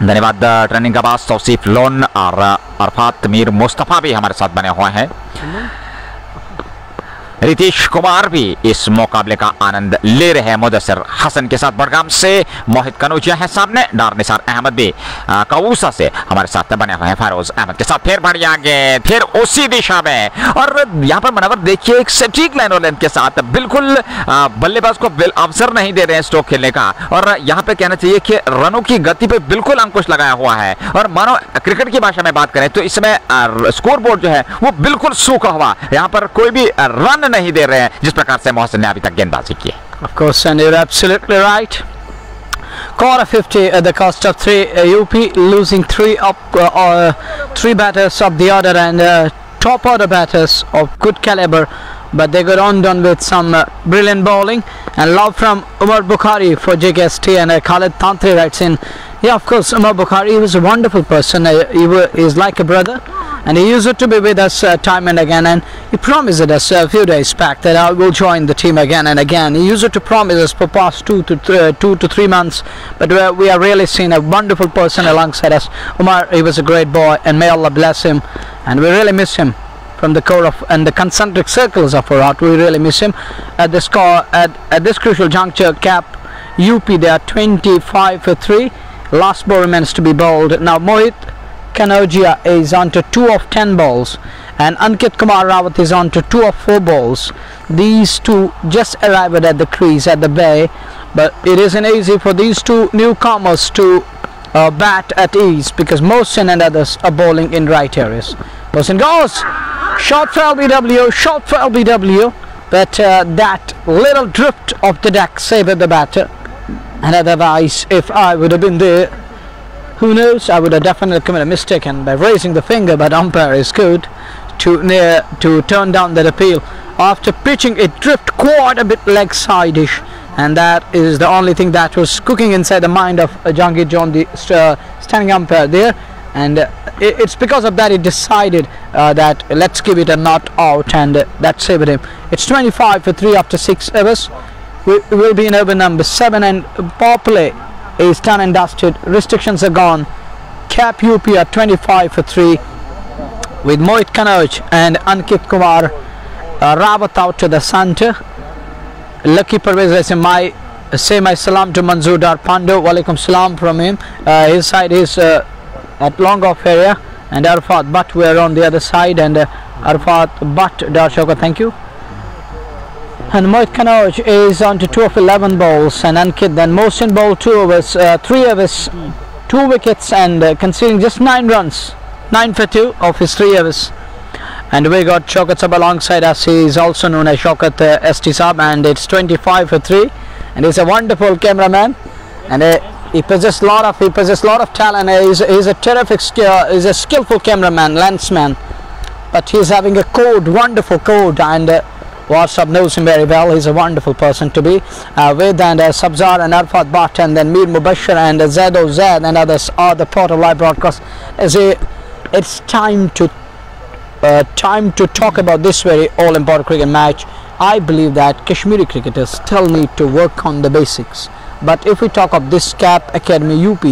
धन्यवाद, ट्रेनिंग का पास तौसीफ लोन और अरफात मीर मुस्तफ़ा भी हमारे साथ बने हुए हैं। रितीश कुमार भी इस मुकाबले का आनंद ले रहे हैं मुदसर हसन के साथ बड़गाम से। मोहित कनौजिया है सामने, डार निसार अहमद भी कऊसा से हमारे साथ बने हुए हैं फारोज अहमद के साथ। फिर बढ़िया आगे फिर उसी दिशा में। और यहाँ पर मनवर देखिए, एक सटीक लाइन और लेंथ के साथ बिल्कुल बल्लेबाज को अवसर नहीं दे रहे हैं स्ट्रोक खेलने का। और यहाँ पे कहना चाहिए कि रनों की गति पे बिल्कुल अंकुश लगाया हुआ है। और मानो क्रिकेट की भाषा में बात करें तो इसमें स्कोर बोर्ड जो है वो बिल्कुल सूखा हुआ। यहाँ पर कोई भी रन नहीं दे रहे हैं जिस प्रकार से मोहसिन ने अभी तक गेंदबाजी की Of course, and you're absolutely right. Quarter 50 at the cost of three. Uh, UP losing three up, uh, uh, three batters of the order and uh, top order batters of good caliber. But they got on done with some uh, brilliant bowling and love from Umar Bukhari for JKST and uh, Khalid Tantri writes in. Yeah, of course, Umar Bukhari was a wonderful person. Uh, he is like a brother and he used to be with us uh, time and again and he promised us a few days back that I will join the team again and again. He used to promise us for past two to th uh, two to three months but we are, we are really seeing a wonderful person alongside us. Umar he was a great boy and may Allah bless him. And we really miss him from the core of and the concentric circles of our heart. We really miss him. At this score at, at this crucial juncture cap UP they are 25 for 3 last ball remains to be bowled. Now Mohit Kanojia is on to 2 of 10 balls and Ankit Kumar Rawat is on to 2 of 4 balls. These two just arrived at the crease at the bay but it isn't easy for these two newcomers to uh, bat at ease because Mohsin and others are bowling in right areas. Mohsin goes! Shot for LBW, shot for LBW but uh, that little drift of the deck saved the batter and otherwise if I would have been there who knows? I would have definitely committed a mistake and by raising the finger, but umpire is good to near to turn down that appeal. After pitching it drift quite a bit leg side-ish and that is the only thing that was cooking inside the mind of uh, Jangir John the uh, standing umpire there. And uh, it, it's because of that he decided uh, that let's give it a not out and uh, that saved him. It's 25 for 3 after 6 overs. We will be in over number 7 and power play is done and dusted. Restrictions are gone. Cap UP at 25 for 3 with Mohit Kanoj and Ankit Kumar uh, out to the center. Lucky Pervez I say my say my salam to Manzoor Dar Pando. Walaikum salam from him. Uh, his side is uh, at long off area and Arfat but we are on the other side and uh, Arfat but Dar Shoka thank you and Mohit Kanoj is on to 2 of 11 balls and Ankit then Mohsin bowled 2 overs, uh, 3 overs, 2 wickets and uh, conceding just 9 runs 9 for 2 of his 3 overs and we got Shaukat Sab alongside us. He is also known as Shaukat uh, ST Sab and it's 25 for 3 and he's a wonderful cameraman. And uh, he possesses a lot of he possesses a lot of talent. Uh, he's, he's a terrific skill he's a skillful cameraman lensman but he's having a code wonderful code and WhatsApp knows him very well. He's a wonderful person to be uh, with. And uh, Sabzar and Arfat Bhatt and then Mir Mubashir and uh, Zed and others are the part of live broadcast. As a, it's time to uh, time to talk about this very all important cricket match. I believe that Kashmiri cricketers still need to work on the basics. But if we talk of this Cap Academy UP,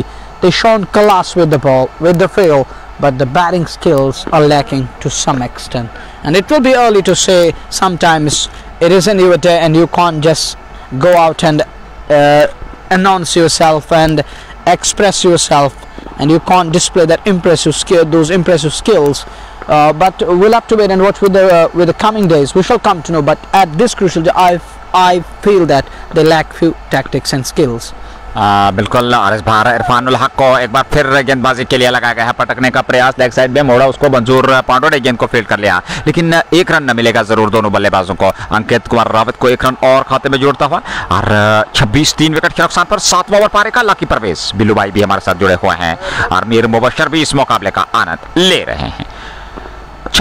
they shown class with the ball, with the field, but the batting skills are lacking to some extent. And it will be early to say sometimes it isn't your day and you can't just go out and uh, announce yourself and express yourself. And you can't display that impressive skill those impressive skills. Uh, but we'll have to wait and watch with the uh, with the coming days. We shall come to know. But at this crucial I I feel that they lack few tactics and skills बिल्कुल R S भार इरफानुल हक को एक बार फिर गेंदबाजी के लिए लगाया गया है। पटकने का प्रयास, लेग साइड में मोड़ा, उसको मंजूर पांडो ने गेंद को फ़ील्ड कर लिया। लेकिन एक रन न मिलेगा ज़रूर दोनों बल्लेबाजों को। अंकित कुमार रावत को एक रन और खाते में जोड़ता हुआ। और 26 तीन विकेट के नुकसान पर सातवा ओवर पारे का लाकी परवेज भाई भी हमारे साथ जुड़े हुए हैं। और मीर मुबशर भी इस मुकाबले का आनंद ले रहे हैं।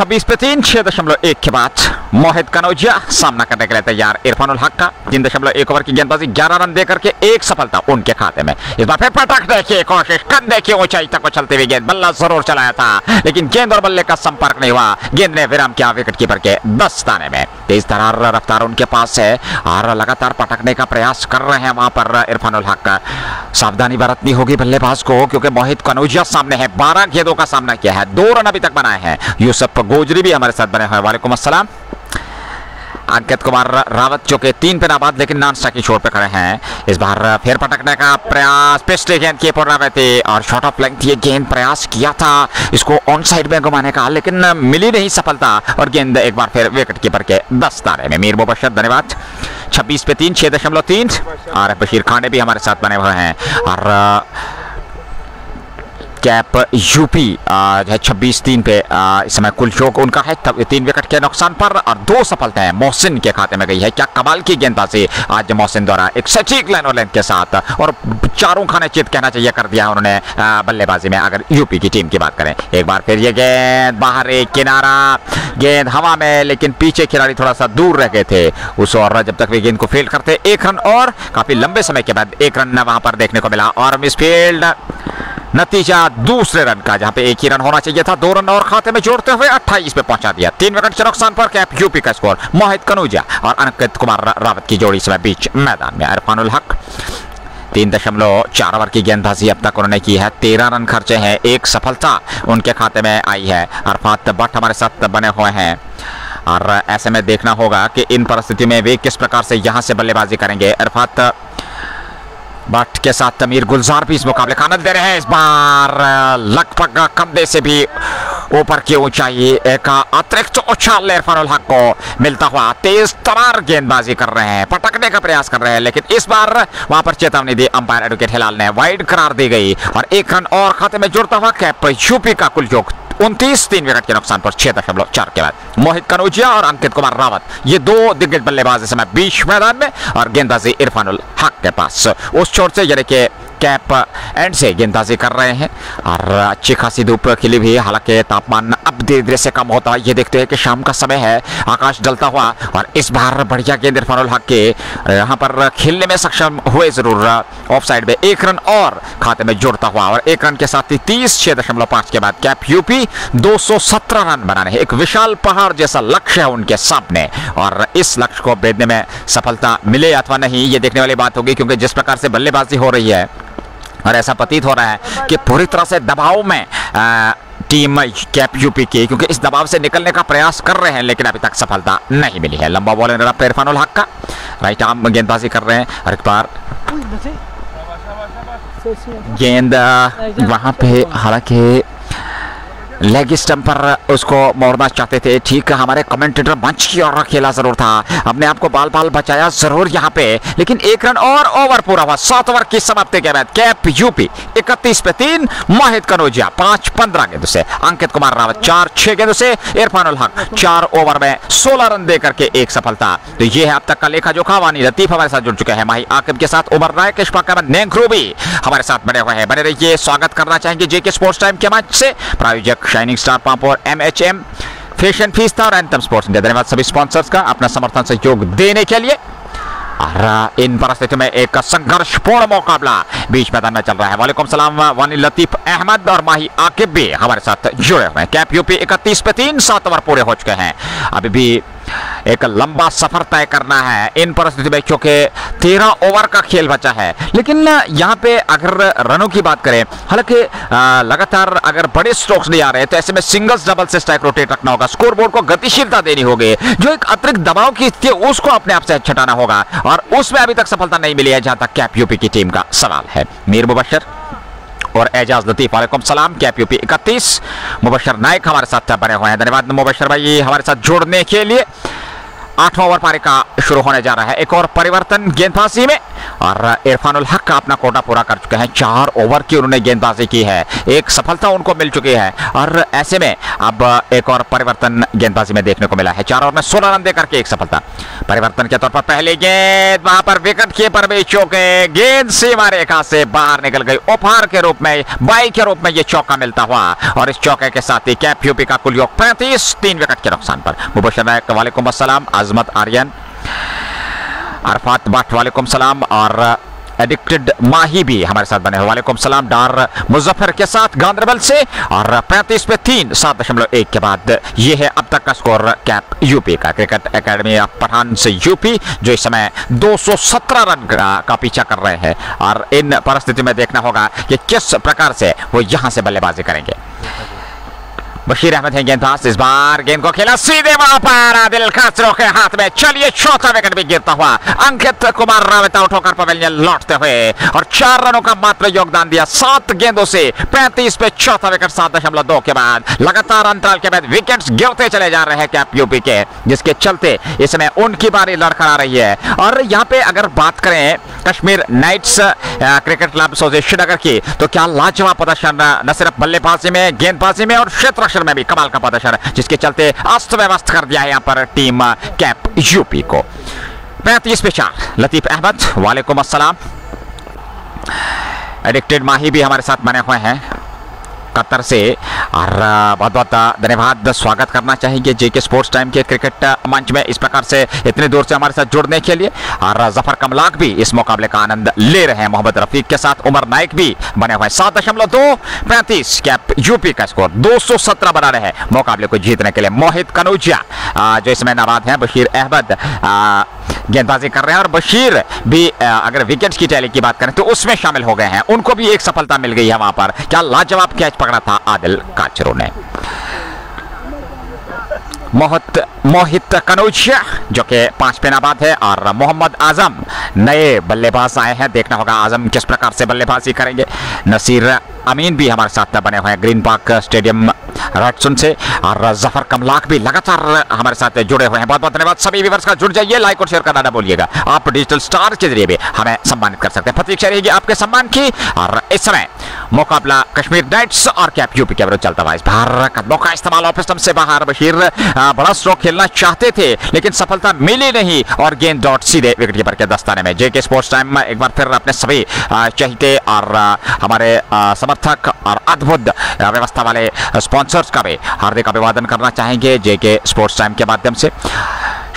छब्बीस पे तीन, छह दशमलव एक के बाद मोहित कनौजिया सामना करने के लिए तैयार। इरफानुल हक का तीन दशमलव एक ओवर की गेंदबाजी, ग्यारह रन देकर के एक सफलता उनके खाते में। इस बार फिर पटक देखिए, कोशिश कंधे की ऊंचाई तक चलते हुए गेंद। बल्ला ज़रूर चलाया था, लेकिन गेंद और बल्ले का संपर्क नहीं हुआ। गेंद ने विराम किया विकेट कीपर के दस्ताने में। तेज तरार रफ्तार उनके पास है। और लगातार पटकने का प्रयास कर रहे हैं वहाँ पर इरफानुल हक सावधानी बरतनी होगी बल्लेबाज को, क्योंकि मोहित कनौजिया सामने है। बारह गेंदों का सामना किया है। दो रन अभी तक बनाए हैं। यूसुफ गोजरी भी हमारे साथ बने हुए वालेकुम अस्सलाम। अंकित कुमार रावत जो कि तीन पे नाबाद, लेकिन नॉन स्ट्राइक छोड़ पे खड़े हैं। इस बार फिर पटकने का प्रयास, पिछले गेंद की पुनरावृत्ति, और शॉर्ट ऑफ़ लेंथ ये गेंद प्रयास किया था। इसको ऑन साइड में घुमाने का, लेकिन मिली नहीं सफलता, और गेंद एक बार फिर विकेट कीपर के दस तारे में। मीर मुबशर, धन्यवाद। 26 पे तीन, छह दशमलव तीन और बशीर खाने भी हमारे साथ बने हुए हैं। और कैप यूपी जो है छब्बीस तीन पे इस समय कुल शोक उनका है। तीन विकेट के नुकसान पर और दो सफलताएँ मोहसिन के खाते में गई है। क्या कमाल की गेंदबाजी आज मोहसिन द्वारा एक सटीक लाइन और लेंथ के साथ और चारों खाने चित कहना चाहिए कर दिया उन्होंने बल्लेबाजी में। अगर यूपी की टीम की बात करें, एक बार फिर ये गेंद बाहर एक किनारा, गेंद हवा में, लेकिन पीछे खिलाड़ी थोड़ा सा दूर रह गए थे। उस और जब तक वे गेंद को फ़ील्ड करते, एक रन और, काफ़ी लंबे समय के बाद एक रन वहाँ पर देखने को मिला। और मिस फ़ील्ड नतीजा दूसरे रन का, जहाँ पे एक ही रन होना चाहिए था। दो रन और खाते में जोड़ते हुए 28 पे पहुँचा दिया। तीन विकेट के नुकसान पर कैप यूपी का स्कोर, मोहित कनूजा और अंकित कुमार रावत की जोड़ी समय बीच मैदान में। अरफानुल हक, तीन दशमलव चार ओवर की गेंदबाजी अब तक उन्होंने की है। तेरह रन खर्चे हैं, एक सफलता उनके खाते में आई है। अरफात भट्ट हमारे साथ बने हुए हैं। और ऐसे में देखना होगा कि इन परिस्थितियों में वे किस प्रकार से यहाँ से बल्लेबाजी करेंगे। अरफात भट्ट के साथ तमीर गुलजार भी इस मुकाबले का आनंद दे रहे हैं। इस बार लगभग कंधे से भी ऊपर की ऊंचाई एक अतिरिक्त उछाल इरफानुल हक को मिलता हुआ तेज तरार गेंदबाजी कर रहे हैं, पटकने का प्रयास कर रहे हैं, लेकिन इस बार वहाँ पर चेतावनी दी, अंपायर एडवोकेट हिलाल ने, वाइड करार दी गई और एक रन और खाते में जुड़ता हुआ कैप यूपी का कुल योग उनतीस तीन विकेट के नुकसान पर छह दशमलव चार के बाद मोहित कनौजिया और अंकित कुमार रावत ये दो दिग्गज बल्लेबाज इस समय बीच मैदान में और गेंदबाजी इरफानुल हक के पास उस चोट से यानी कि कैप एंड से गेंदबाजी कर रहे हैं और अच्छी खासी धूप खिली हुई हालाँकि तापमान अब धीरे धीरे से कम होता है ये देखते हैं कि शाम का समय है आकाश डलता हुआ और इस बार बढ़िया गेंद इरफानुल हक के यहाँ पर खेलने में सक्षम हुए ज़रूर ऑफ़ साइड में एक रन और खाते में जोड़ता हुआ और एक रन के साथ ही तीस छह दशमलव पाँच के बाद कैप यूपी 217 रन बनाने हैं। एक विशाल पहाड़ जैसा लक्ष्य है उनके सामने। और इस लक्ष्य को भेदने में सफलता मिले अथवा नहीं ये देखने वाली बात होगी क्योंकि जिस प्रकार से बल्लेबाजी हो रही है और ऐसा प्रतीत हो रहा है कि पूरी तरह से दबाव में आ, टीम कैप यूपी की क्योंकि इस दबाव से निकलने का प्रयास कर रहे हैं लेकिन अभी तक सफलता नहीं मिली है। लंबा बॉल इरफानुल हक का राइट आर्म गेंदबाजी कर रहे हैं और एक बार गेंद वहाँ पे हालाँकि लेग स्टम्प पर उसको मोड़ना चाहते थे। ठीक, हमारे कमेंटेटर मंच की ओर खेला ज़रूर था। अपने आप को बाल बाल बचाया ज़रूर यहाँ पे। लेकिन एक रन और ओवर पूरा हुआ। सात ओवर की समाप्ति के बाद कैप यूपी इकतीस पे तीन, मोहित कनौजिया पाँच पंद्रह गेंदों से, अंकित कुमार रावत चार छह गेंदों से इरफानुल हक चार ओवर में सोलह रन देकर के एक सफलता। तो ये है अब तक का लेखा जोखा वानी लतीफ हमारे साथ जुड़ चुके हैं। माही आकिब के साथ उमर राय किशपा नेंग्रू भी हमारे साथ बने हुए हैं। बने रहिए, स्वागत करना चाहेंगे जेके स्पोर्ट्स टाइम के मंच से। प्रायोजक शाइनिंग स्टार पंप और एम एच एम फ़ैशन फ़ीस था और एंथम स्पोर्ट्स इंडिया धन्यवाद सभी स्पॉन्सर्स का अपना समर्थन सहयोग देने के लिए। इन परिस्थितियों में एक संघर्षपूर्ण मुकाबला। बीच मैदान में चल रहा है। वालेकुम सलाम, वानी लतीफ अहमद और माही आकिब भी हमारे साथ जुड़े हुए हैं। कैप यूपी इकतीस पे तीन, सात ओवर पूरे हो चुके हैं। अभी भी एक लंबा सफ़र तय करना है। इन परिस्थिति में क्योंकि तेरह ओवर का खेल बचा है, लेकिन यहाँ पे अगर रनों की बात करें, हालाँकि लगातार अगर बड़े स्ट्रोक्स नहीं आ रहे तो ऐसे में सिंगल्स डबल से स्ट्राइक रोटेट रखना होगा। स्कोर बोर्ड को गतिशीलता देनी होगी, जो एक अतिरिक्त दबाव की स्थिति उसको अपने आप से छटाना होगा। और उसमें अभी तक सफलता नहीं मिली है, जहाँ तक कैप यूपी की टीम का सवाल है। मीर मुबशर और एजाज लतीफ वालेकुम सलाम कैप यूपी इकतीस। मुबशर नायक हमारे साथ बने हुए हैं। धन्यवाद मुबशर भाई हमारे साथ जुड़ने के लिए। आठवां ओवर पारी का शुरू होने जा रहा है। एक और परिवर्तन गेंदबाजी में। और इरफानुल हक का अपना कोटा पूरा कर चुके हैं। चार ओवर की उन्होंने गेंदबाजी की है। एक सफलता उनको मिल चुकी है। और ऐसे में अब एक और परिवर्तन गेंदबाजी में देखने को मिला है। चार ओवर में सोलह रन देकर के एक सफलता। परिवर्तन के तौर पर पहले गेंद, वहाँ पर विकेट कीपर भी चौके। गेंद सीमा रेखा से बाहर निकल गई। उपहार के रूप में, बाई के रूप में यह चौका मिलता हुआ। और इस चौके के साथ ही कैप यूपी का कुल योग पैंतीस, तीन विकेट के नुकसान पर। मुबशर वालेकुम असलम अजमत आर्यन। अरफात भट्ट वालेकुम सलाम। और एडिक्टेड माही भी हमारे साथ बने वालेकुम सलाम डार मुजफ्फर के साथ गांधरबल से। और 35 पे तीन सात दशमलव एक के बाद ये है अब तक का स्कोर कैप यूपी का। क्रिकेट एकेडमी ऑफ़ पठान से यूपी जो इस समय 217 रन का, का पीछा कर रहे हैं। और इन परिस्थिति में देखना होगा कि किस प्रकार से वो यहाँ से बल्लेबाजी करेंगे। बशीर अहमद है गेंदबाज इस बार गेंद को खेला, सीधे वहाँ पर, आदिल खासरो के हाथ में, चलिए, चौथा विकेट भी गिरता हुआ, अंकित कुमार रावत आउट होकर पवेलियन लौटते हुए, और चार रनों का मात्र योगदान दिया, सात गेंदों से पैंतीस पे चौथा विकेट, सात दशमलव दो के बाद, लगातार अंतराल के बाद विकेट्स गिरते चले जा रहे हैं कैप यूपी के, जिसके चलते इस समय उनकी बारी लड़खड़ा रही है। और यहाँ पे अगर बात करें Kashmir knights cricket club association Srinagar की तो क्या लाजवाब प्रदर्शन, न सिर्फ़ बल्लेबाजी में, गेंदबाजी में और क्षेत्र रक्षण में भी कमाल का प्रदर्शन, जिसके चलते अस्त व्यवस्थ कर दिया है यहाँ पर टीम कैप यूपी को। पैंतीस पे चार लतीफ अहमद, वालेकुम असलम एडिक्टेड माही भी हमारे साथ बने हुए हैं। कतर से। और बहुत बहुत धन्यवाद। स्वागत करना चाहेंगे जेके स्पोर्ट्स टाइम के क्रिकेट मंच में इस प्रकार से इतने दूर से हमारे साथ जुड़ने के लिए। और ज़फ़र कमलाक भी इस मुकाबले का आनंद ले रहे हैं। मोहम्मद रफीक के साथ उमर नाइक भी बने हुए सात दशमलव दो पैंतीस कैप यूपी का स्कोर 217 बना रहे हैं मुकाबले को जीतने के लिए। मोहित कनौजिया जो इसमें नाबाद हैं, बशीर अहमद गेंदबाजी कर रहे हैं और बशीर भी अगर विकेट की टैली की बात करें तो उसमें शामिल हो गए हैं। उनको भी एक सफलता मिल गई है वहाँ पर। क्या लाजवाब कैच पकड़ा था आदिल काचरो ने। मोहत, मोहित कनौजिया जो कि पाँच पे नाबाद है, और मोहम्मद आज़म नए बल्लेबाज आए हैं। देखना होगा आज़म किस प्रकार से बल्लेबाजी करेंगे। नसीर अमीन भी हमारे साथ बने हुए हैं ग्रीन पार्क स्टेडियम राटसन से और ज़फ़र कमलाक भी लगातार हमारे साथ जुड़े हुए हैं बहुत बहुत धन्यवाद सभी व्यूवर्स का जुड़ जाइए लाइक और शेयर करना ना बोलिएगा आप डिजिटल स्टार के ज़रिए भी हमें सम्मानित कर सकते हैं प्रतीक्षा रहेगी आपके सम्मान की और इस समय मुकाबला कश्मीर नाइट्स और कैप यूपी के विरुद्ध चलता हुआ इस बार का इस्तेमाल ऑफ़ से बाहर बशीर बड़ा स्ट्रोक खेलना चाहते थे लेकिन सफलता मिली नहीं और गेंद डॉट सीधे विकेट कीपर के दस्ताने में जेके स्पोर्ट्स टाइम एक बार फिर अपने सभी चहीते और हमारे समर्थक और अद्भुत व्यवस्था वाले स्पॉन्सर्स का भी हार्दिक अभिवादन करना चाहेंगे, जेके स्पोर्ट्स टाइम के माध्यम से।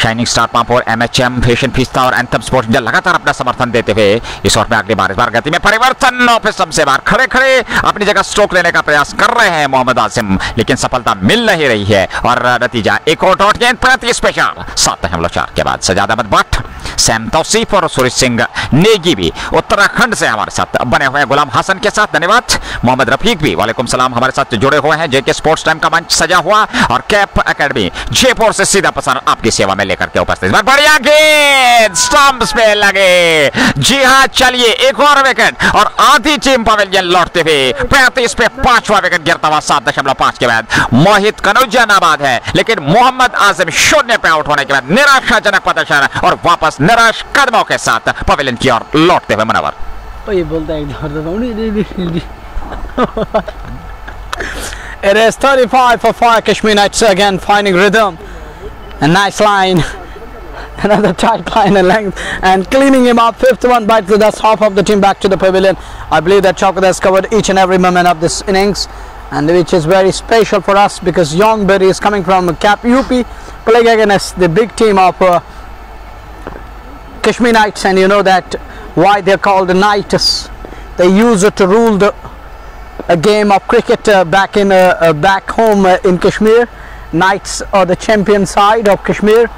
शाइनिंग स्टार पंप और एमएचएम फ़ैशन फिस्ता और एंथम स्पोर्ट्स इंडिया लगातार अपना समर्थन देते हुए इस ओवर में अगली बार इस बार गति में परिवर्तन ऑफ़िस सबसे बार खड़े खड़े अपनी जगह स्ट्रोक लेने का प्रयास कर रहे हैं मोहम्मद आसिम, लेकिन सफलता मिल नहीं रही है और नतीजा एक और डॉट गेंद पैंतीस पे चार सात दशमलव चार के बाद सजाद अहमद भट्ट, सैम तौसीफ और सुरेश सिंह नेगी भी उत्तराखंड से हमारे साथ बने हुए हैं। गुलाम हसन के साथ धन्यवाद। मोहम्मद रफीक भी, वालेकुम सलाम, हमारे साथ जुड़े हुए हैं। जेके स्पोर्ट्स टाइम का मंच सजा हुआ और कैप अकेडमी जयपुर से सीधा प्रसारण आपकी सेवा में लेकर के उपस्थित। बढ़िया गेंद स्टंप्स पे लगे। जी हाँ चलिए एक और विकेट और आधी टीम पवेलियन लौटते हुए पैंतीस पे पांचवा विकेट गिरता हुआ सात दशमलव पाँच के बाद मोहित कनौजिया नाबाद है। लेकिन मोहम्मद आज़म शून्य पे आउट होने के बाद निराशाजनक प्रदर्शन और वापस निराश कदमों के साथ पवेलियन की ओर लौटते हुए मनवर ये बोलता है It is 35 for 5 Kashmir Knights again, finding rhythm. A nice line. Another tight line and length and cleaning him up. Fifth one bites the dust. Half of the team back to the pavilion. I believe that Chocolate has covered each and every moment of this innings and which is very special for us because Young Berry is coming from Cap UP playing against the big team of uh, Kashmir Knights and you know that why they're called the Knights. They use it to rule the a game of cricket uh, back in uh, uh, back home uh, in Kashmir. Knights are the champion side of Kashmir.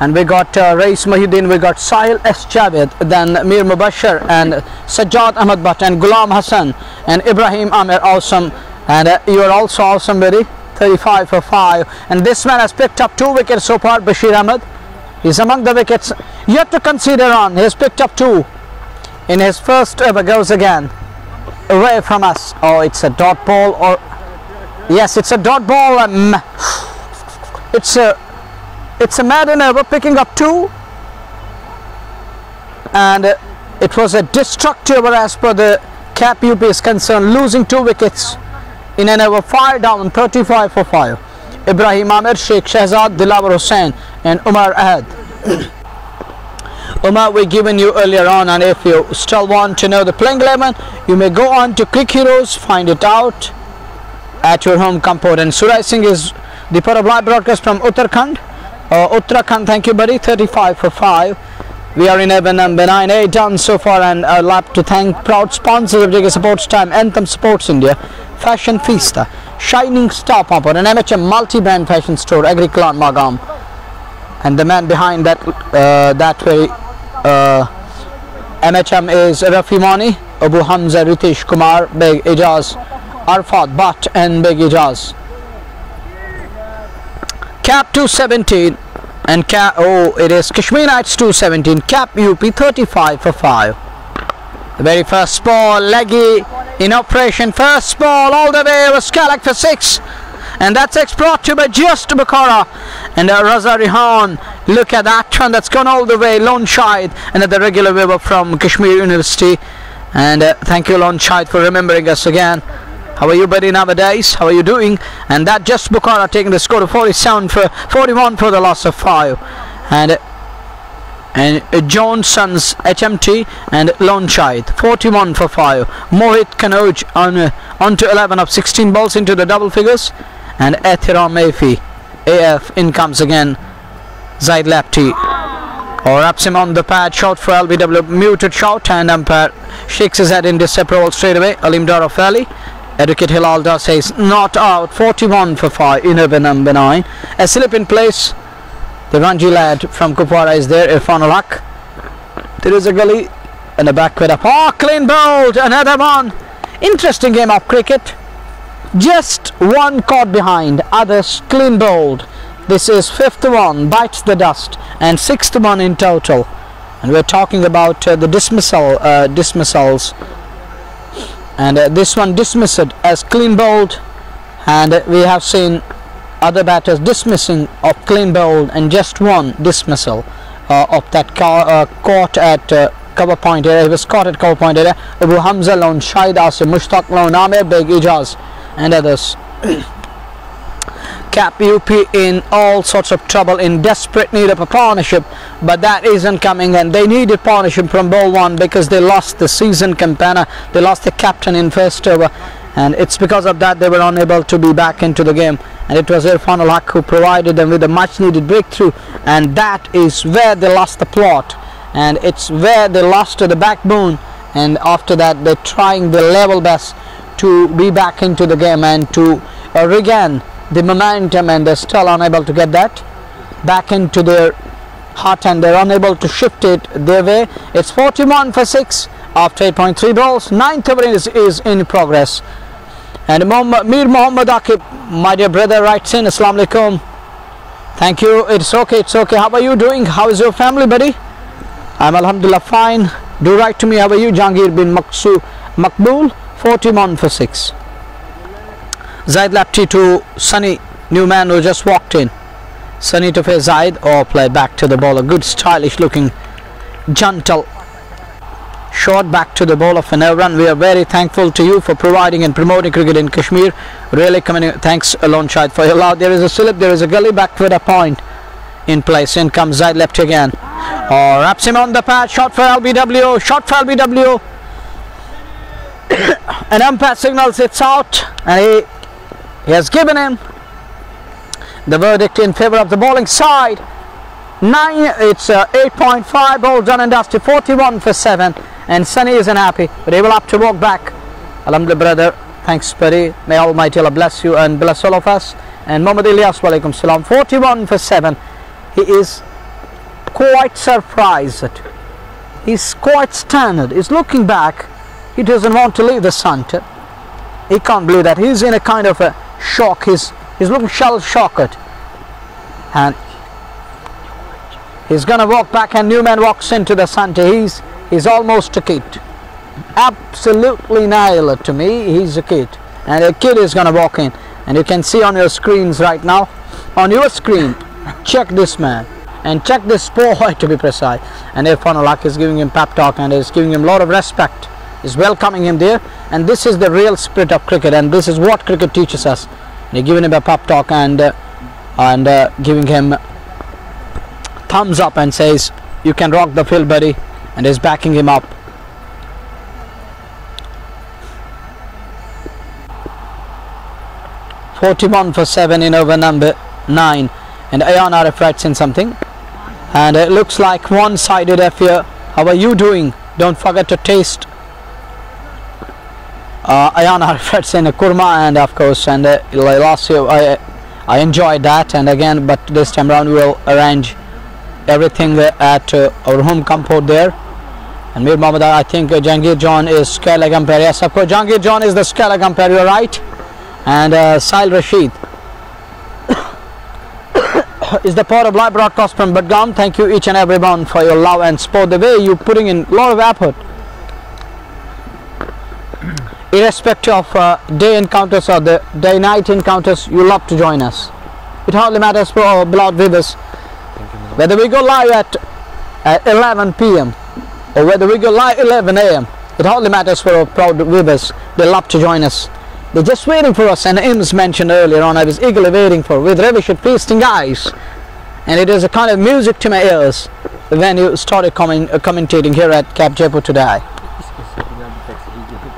And we got uh, Rais Mahuddin, we got Sahil S. Javed, then Mir Mubashir and Sajjad Ahmad Bhatt and Ghulam Hassan and Ibrahim Amir awesome. And uh, you are also awesome very 35 for 5 and this man has picked up two wickets so far Bashir Ahmed. Is among the wickets yet to consider on. He has picked up two. In his first ever goes again. Away from us. Oh it's a dot ball or yes it's a dot ball um, it's a it's a over picking up two. And uh, it was a destructive as per the cap UP is concerned losing two wickets in an over 5 down 35 for 5 Ibrahim Amir Sheikh Shahzad Dilawar Hussain and Umar Ahad. Umar we given you earlier on and if you still want to know the playing 11 you may go on to Click Heroes find it out at your home comfort. And Suraj Singh is of live broadcast from Uttarakhand. Uh, Uttarakhand thank you buddy. 35 for 5 we are in Evan number 9 8 done so far and I'd to thank proud sponsors of Jigga Sports Time Anthem Sports India Fashion Fiesta Shining Star Pumper an MHM multi-brand fashion store Agriclan Magam. And the man behind that uh, that way uh, MHM is Rafi Mani, Abu Hamza, Ritesh Kumar, Beg Ijaz, Arfat Bhatt and Beg Ijaz. Cap 217 and Cap oh it is Kashmir Knights 217 Cap UP 35 for 5 the very first ball leggy in operation. First ball all the way was Skalak for 6 and that's brought to by just Bukhara and uh, Raza Rihan look at that one that's gone all the way Lone Shahid and uh, the regular waiver from Kashmir University. And uh, thank you Lone Shahid for remembering us again how are you buddy nowadays? How are you doing? And that just Bukhara taking the score to 47 for 41 for the loss of 5 and and Johnson's HMT and Lone Shahid 41 for 5 Mohit Kanoj on uh, on to 11 of 16 balls into the double figures. And Ethiram Mayfi AF in comes again. Zaid Lapti. Or wraps him on the pad shot for LBW muted shot and umpire shakes his head in disapproval straight away. Alim Daraf Educate Hilalda says not out. 41 for 5 in over number 9 a slip in place. The Ranji lad from Kupwara is there Irfan Alak there is a gully and a backward up oh clean bowled another one. Interesting game of cricket. Just one caught behind others clean bowled. This is fifth one bites the dust and sixth one in total. And we're talking about uh, the dismissal uh, dismissals and uh, this one dismissed as clean bowled and uh, we have seen other batters dismissing of clean bowled and just one dismissal uh, of that ca- uh, caught at uh, cover point area. He was caught at cover point area. Abu Hamza lone Shahid Asim Mushtaq lone Amir Beg Ijaz and others Cap UP in all sorts of trouble in desperate need of a partnership. But that isn't coming and they needed partnership from ball one because they lost the season campaigner. They lost the captain in first over. And it's because of that they were unable to be back into the game. And it was Irfan al who provided them with a much needed breakthrough. And that is where they lost the plot. And it's where they lost to the backbone. And after that they're trying their level best to be back into the game and to uh, regain the momentum and they're still unable to get that back into their heart and they're unable to shift it their way. It's 41 for 6 after 8.3 balls. Ninth over is, is in progress. And Mir Muhammad Akib my dear brother writes in Assalamu alaikum. Thank you. It's okay it's okay. How are you doing? How is your family buddy? I'm alhamdulillah fine. Do write to me. How are you Jangir bin Maksu Makbul 41 for 6 Zaid Lapti to Sunny Newman who just walked in. Sunny to face Zaid or play back to the ball a good stylish looking gentle shot back to the ball of Fanevran we are very thankful to you for providing and promoting cricket in Kashmir. Really coming thanks Alon Shahid for your love. There is a slip there is a gully back with a point in place. In comes Zaid left again. Or wraps him on the pad shot for LBW shot for LBW an umpire signals it's out and he he has given him the verdict in favor of the bowling side. Nine, it's uh, 8.5 ball done and dusted, 41 for 7. And Sunny isn't happy, but he will have to walk back. Alhamdulillah, brother. Thanks, buddy. May Almighty Allah bless you and bless all of us. And Muhammad Ilyas, walaikum salam. 41 for 7. He is quite surprised. He's quite stunned. He's looking back. He doesn't want to leave the center. He can't believe that. He's in a kind of a shock. He's he's looking shell shocked, and he's gonna walk back. And Newman walks into the center. He's he's almost a kid, absolutely nihil to me. He's a kid, and a kid is gonna walk in, and you can see on your screens right now, on your screen, check this man. And check this boy to be precise. And Irfan Alak is giving him pep talk and is giving him a lot of respect. Is welcoming him there. And this is the real spirit of cricket. And this is what cricket teaches us. They're giving him a pep talk and uh, and uh, giving him thumbs up and says, "You can rock the field, buddy," and is backing him up. Forty-one for seven in over number nine, and Ayan Arif writes in something, and it looks like one-sided affair. How are you doing? Don't forget to taste uh, Ayan Arifat in a kurma and of course and uh, last year I, I enjoyed that. And again but this time around we will arrange everything at uh, our home compound there. And Mir Mohammed I think uh, Jangir John is Skala umpire yes of course Jangir John is the Skala you're right. And uh, Sail Rashid is the part of live broadcast from Budgam. Thank you each and everyone for your love and support. The way you're putting in a lot of effort, irrespective of uh, day encounters or the day-night encounters, you love to join us. It hardly matters for our beloved viewers whether we go live at, at 11 p.m. or whether we go live 11 a.m. It hardly matters for our proud viewers. They love to join us. They're just waiting for us. And Ims mentioned earlier on, I was eagerly waiting for with Ravish at feasting eyes. And it is a kind of music to my ears when you started coming, uh, commentating here at Cap Jaipur today.